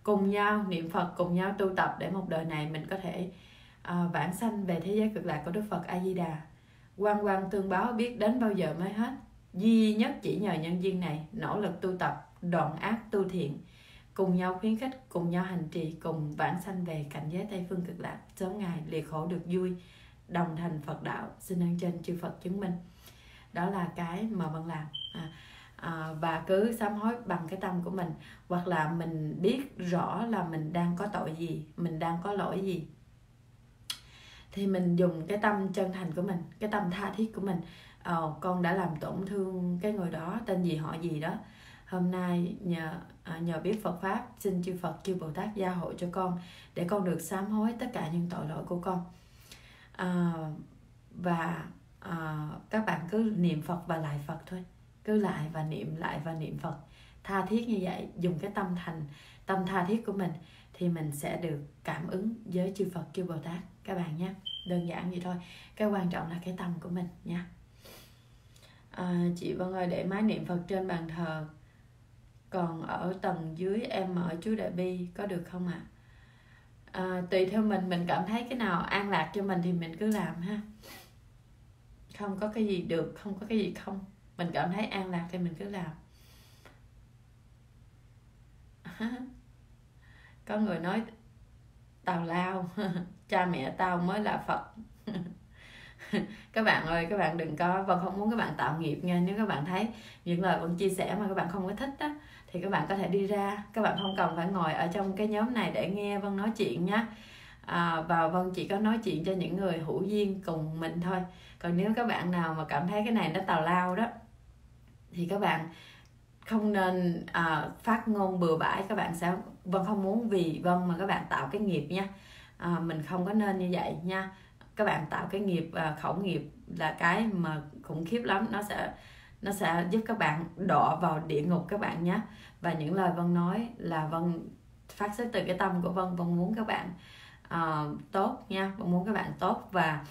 Speaker 1: Cùng nhau niệm phật cùng nhau tu tập để một đời này mình có thể Ờ, uh, vãng sanh về thế giới cực lạc của đức phật a di đà quan quan tương báo biết đến bao giờ mới hết. Duy nhất chỉ nhờ nhân duyên này nỗ lực tu tập đoạn ác tu thiện cùng nhau khuyến khích cùng nhau hành trì cùng vãng sanh về cảnh giới tây phương cực lạc. Sớm ngày liệt khổ được vui đồng thành phật đạo. Xin ơn trên chư phật chứng minh. Đó là cái mà vân làm. À, à, và cứ sám hối bằng cái tâm của mình hoặc là mình biết rõ là mình đang có tội gì mình đang có lỗi gì thì mình dùng cái tâm chân thành của mình cái tâm tha thiết của mình. Ờ, con đã làm tổn thương cái người đó tên gì họ gì đó. Hôm nay nhờ ờ, nhờ biết Phật pháp xin chư Phật chư Bồ Tát gia hộ cho con để con được sám hối tất cả những tội lỗi của con. À, và à, các bạn cứ niệm phật và lại phật thôi. Cứ lại và niệm lại và niệm phật. Tha thiết như vậy dùng cái tâm thành tâm tha thiết của mình thì mình sẽ được cảm ứng với chư phật chư bồ tát các bạn nhé đơn giản vậy thôi. Cái quan trọng là cái tâm của mình nha. À, chị vân ơi để máy niệm phật trên bàn thờ còn ở tầng dưới em mở chú đại bi có được không ạ? À? à, tùy theo mình mình cảm thấy cái nào an lạc cho mình thì mình cứ làm ha. Không có cái gì được không có cái gì không. Mình cảm thấy an lạc thì mình cứ làm. [laughs] Có người nói tào lao. [laughs] cha mẹ tao mới là phật. [laughs] Các bạn ơi các bạn đừng có vân không muốn các bạn tạo nghiệp nha. Nếu các bạn thấy những lời vân chia sẻ mà các bạn không có thích á thì các bạn có thể đi ra. Các bạn không cần phải ngồi ở trong cái nhóm này để nghe vân nói chuyện nhé à, và vân chỉ có nói chuyện cho những người hữu duyên cùng mình thôi. Còn nếu các bạn nào mà cảm thấy cái này nó tào lao đó thì các bạn không nên à, phát ngôn bừa bãi. Các bạn sẽ vân không muốn vì vân mà các bạn tạo cái nghiệp nha à, mình không có nên như vậy nha. Các bạn tạo cái nghiệp à, khẩu nghiệp là cái mà khủng khiếp lắm. Nó sẽ nó sẽ giúp các bạn đọa vào địa ngục các bạn nhé. Và những lời vân nói là vân phát xuất từ cái tâm của vân. Vân muốn các bạn uh, tốt nha. Vân muốn các bạn tốt. Và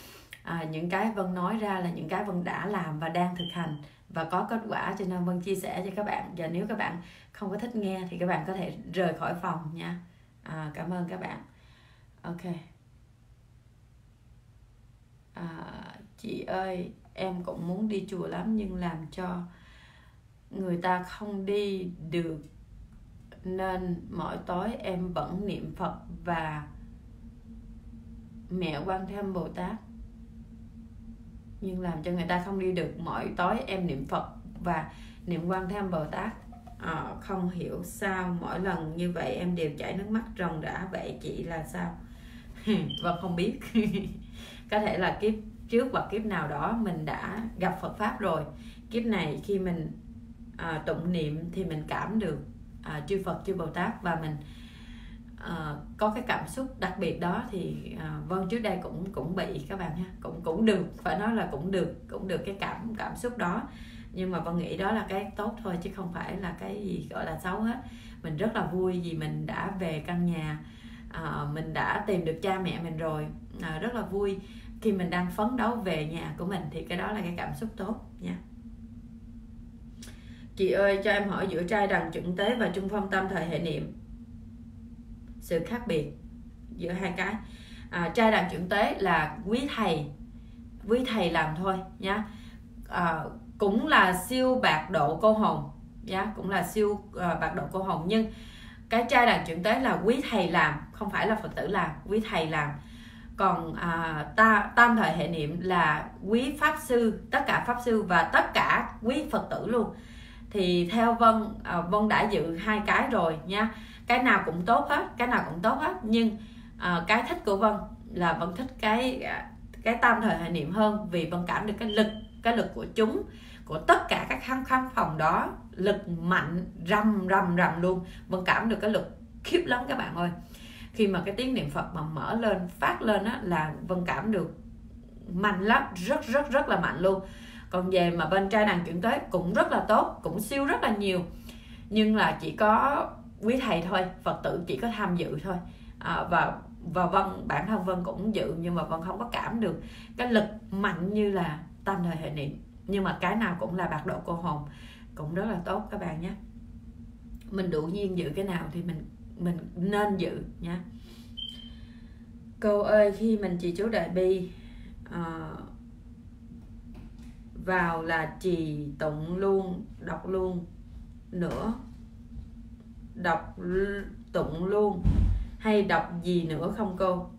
Speaker 1: uh, những cái vân nói ra là những cái vân đã làm và đang thực hành và có kết quả. Cho nên vân chia sẻ cho các bạn. Và nếu các bạn không có thích nghe thì các bạn có thể rời khỏi phòng nha. À, cảm ơn các bạn ok. À, chị ơi em cũng muốn đi chùa lắm nhưng làm cho người ta không đi được. Nên mỗi tối em vẫn niệm phật và mẹ quan thêm bồ tát. Nhưng làm cho người ta không đi được mỗi tối em niệm phật và niệm quan thêm bồ tát. À, không hiểu sao mỗi lần như vậy em đều chảy nước mắt ròng rã. Vậy chị là sao? [laughs] vâng không biết. [laughs] Có thể là kiếp trước hoặc kiếp nào đó mình đã gặp Phật pháp rồi. Kiếp này khi mình à, tụng niệm thì mình cảm được à, chư Phật chư Bồ Tát và mình à, có cái cảm xúc đặc biệt đó thì à, vâng trước đây cũng cũng bị các bạn ha. Cũng cũng được phải nói là cũng được cũng được cái cảm cảm xúc đó. Nhưng mà vân nghĩ đó là cái tốt thôi chứ không phải là cái gì gọi là xấu hết. Mình rất là vui vì mình đã về căn nhà à, mình đã tìm được cha mẹ mình rồi. À, rất là vui. Khi mình đang phấn đấu về nhà của mình thì cái đó là cái cảm xúc tốt nha. Chị ơi cho em hỏi giữa trai đằng chuẩn tế và trung phong tâm thời hệ niệm. Sự khác biệt giữa hai cái. À, trai đằng chuẩn tế là quý thầy. Quý thầy làm thôi nhá. À, cũng là siêu bạc độ cô hồn nhá. Cũng là siêu uh, bạc độ cô hồn nhưng cái trai đàn chuyển tế là quý thầy làm không phải là phật tử làm quý thầy làm. Còn à, ta tam thời hệ niệm là quý pháp sư tất cả pháp sư và tất cả quý phật tử luôn. Thì theo vân à, vân đã dự hai cái rồi nha. Cái nào cũng tốt hết cái nào cũng tốt hết. Nhưng à, cái thích của vân là vân thích cái à, cái tam thời hệ niệm hơn vì vân cảm được cái lực cái lực của chúng của tất cả các khăn khăn phòng đó lực mạnh rầm rầm rầm luôn. Vân cảm được cái lực khiếp lắm các bạn ơi khi mà cái tiếng niệm phật mà mở lên phát lên á là vân cảm được mạnh lắm rất rất rất là mạnh luôn. Còn về mà bên trai đàn chuyển tới cũng rất là tốt cũng siêu rất là nhiều. Nhưng là chỉ có quý thầy thôi phật tử chỉ có tham dự thôi. À, và và vân bản thân vân cũng dự nhưng mà vân không có cảm được cái lực mạnh như là tam thời hệ niệm. Nhưng mà cái nào cũng là bạc độ cô hồn cũng rất là tốt các bạn nhé. Mình đủ nhiên dự cái nào thì mình mình nên giữ nhé cô ơi khi mình chị chú đại bi uh, vào là trì tụng luôn đọc luôn nữa đọc tụng luôn hay đọc gì nữa không cô?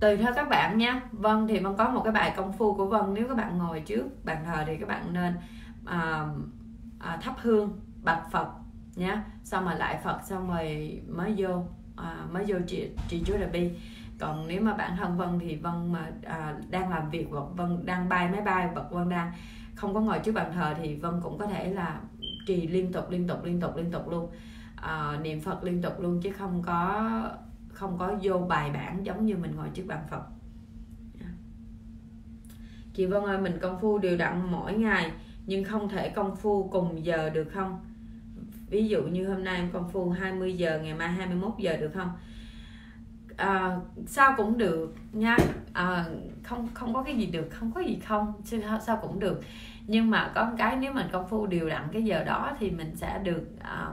Speaker 1: Tùy theo các bạn nha vâng thì vân có một cái bài công phu của vân. Nếu các bạn ngồi trước bàn thờ thì các bạn nên à, à, thắp hương bạch phật nhé xong rồi lại phật xong rồi mới vô à, mới vô trị trị chúa đại bi. Còn nếu mà bản thân vân thì vân mà à, đang làm việc hoặc vân đang bay máy bay hoặc vân đang không có ngồi trước bàn thờ thì vân cũng có thể là trì liên tục liên tục liên tục liên tục luôn. À, niệm phật liên tục luôn chứ không có không có vô bài bản giống như mình ngồi trước bàn phật. Dạ. Chị Vân ơi mình công phu đều đặn mỗi ngày nhưng không thể công phu cùng giờ được không? Ví dụ như hôm nay em công phu 20 giờ ngày mai 21 giờ được không? À, sao cũng được nha. À, không không có cái gì được không có gì không sao, sao cũng được. Nhưng mà có một cái nếu mình công phu đều đặn cái giờ đó thì mình sẽ được à,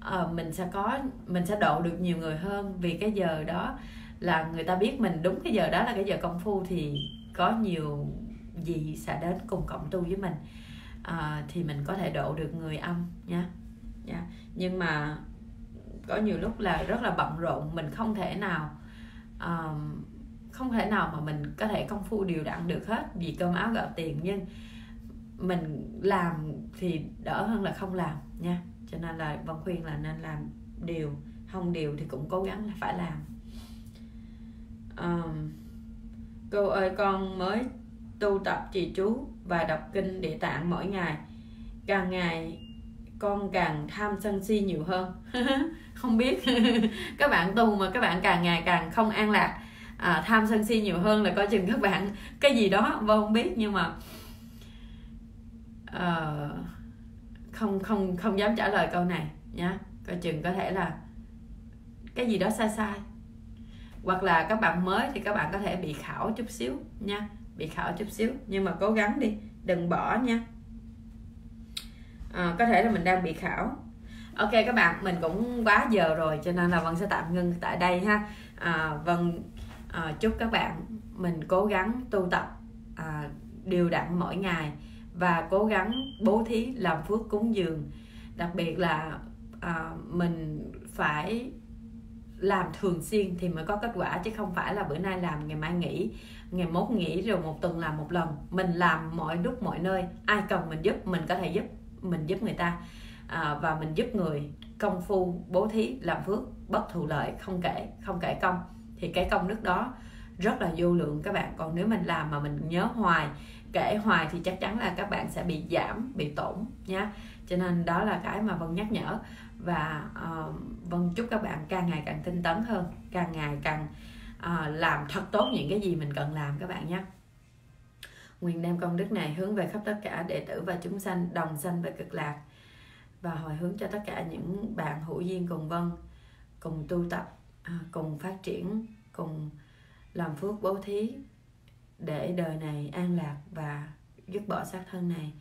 Speaker 1: à, mình sẽ có mình sẽ độ được nhiều người hơn vì cái giờ đó là người ta biết mình đúng cái giờ đó là cái giờ công phu thì có nhiều gì sẽ đến cùng cộng tu với mình. À, thì mình có thể độ được người âm nha nha nhưng mà có nhiều lúc là rất là bận rộn mình không thể nào um, không thể nào mà mình có thể công phu điều đặn được hết vì cơm áo gạo tiền. Nhưng mình làm thì đỡ hơn là không làm nha. Cho nên là vân khuyên là nên làm điều không điều thì cũng cố gắng là phải làm. Um, cô ơi con mới tu tập trì chú và đọc kinh địa tạng mỗi ngày. Càng ngày con càng tham sân si nhiều hơn. [laughs] Không biết. [laughs] Các bạn tu mà các bạn càng ngày càng không an lạc à, tham sân si nhiều hơn là coi chừng các bạn cái gì đó vâng không biết nhưng mà uh, không không không dám trả lời câu này nhá. Coi chừng có thể là cái gì đó sai sai. Hoặc là các bạn mới thì các bạn có thể bị khảo chút xíu nha bị khảo chút xíu. Nhưng mà cố gắng đi đừng bỏ nha à, có thể là mình đang bị khảo. Ok các bạn mình cũng quá giờ rồi cho nên là vân sẽ tạm ngưng tại đây ha. À, vân à, chúc các bạn mình cố gắng tu tập à, điều đặn mỗi ngày và cố gắng bố thí làm phước cúng dường. Đặc biệt là à, mình phải làm thường xuyên thì mới có kết quả chứ không phải là bữa nay làm ngày mai nghỉ. Ngày mốt nghỉ rồi một tuần làm một lần. Mình làm mọi lúc mọi nơi. Ai cần mình giúp mình có thể giúp mình giúp người ta. À, và mình giúp người công phu bố thí làm phước bất thụ lợi không kể không kể công. Thì cái công đức đó rất là vô lượng các bạn. Còn nếu mình làm mà mình nhớ hoài kể hoài thì chắc chắn là các bạn sẽ bị giảm bị tổn nhá. Cho nên đó là cái mà vân nhắc nhở. Và uh, vân chúc các bạn càng ngày càng tinh tấn hơn càng ngày càng uh, làm thật tốt những cái gì mình cần làm các bạn nhé nguyện đem công đức này hướng về khắp tất cả đệ tử và chúng sanh, đồng sanh về cực lạc, và hồi hướng cho tất cả những bạn hữu duyên cùng vân, cùng tu tập à, cùng phát triển, cùng làm phước bố thí để đời này an lạc và dứt bỏ xác thân này,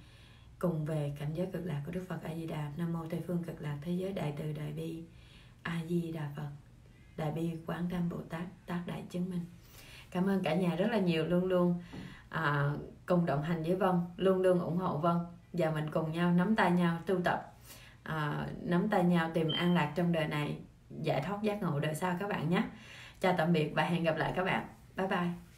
Speaker 1: cùng về cảnh giới cực lạc của Đức Phật A Di Đà Nam mô Tây phương cực lạc thế giới đại từ đại bi A Di Đà Phật, đại bi quán Tam Bồ Tát, tác đại chứng minh. Cảm ơn cả nhà rất là nhiều luôn luôn à, cùng đồng hành với Vân luôn luôn ủng hộ Vân. Và mình cùng nhau nắm tay nhau tu tập à, nắm tay nhau tìm an lạc trong đời này giải thoát giác ngộ đời sau các bạn nhé. Chào tạm biệt và hẹn gặp lại các bạn. Bye bye.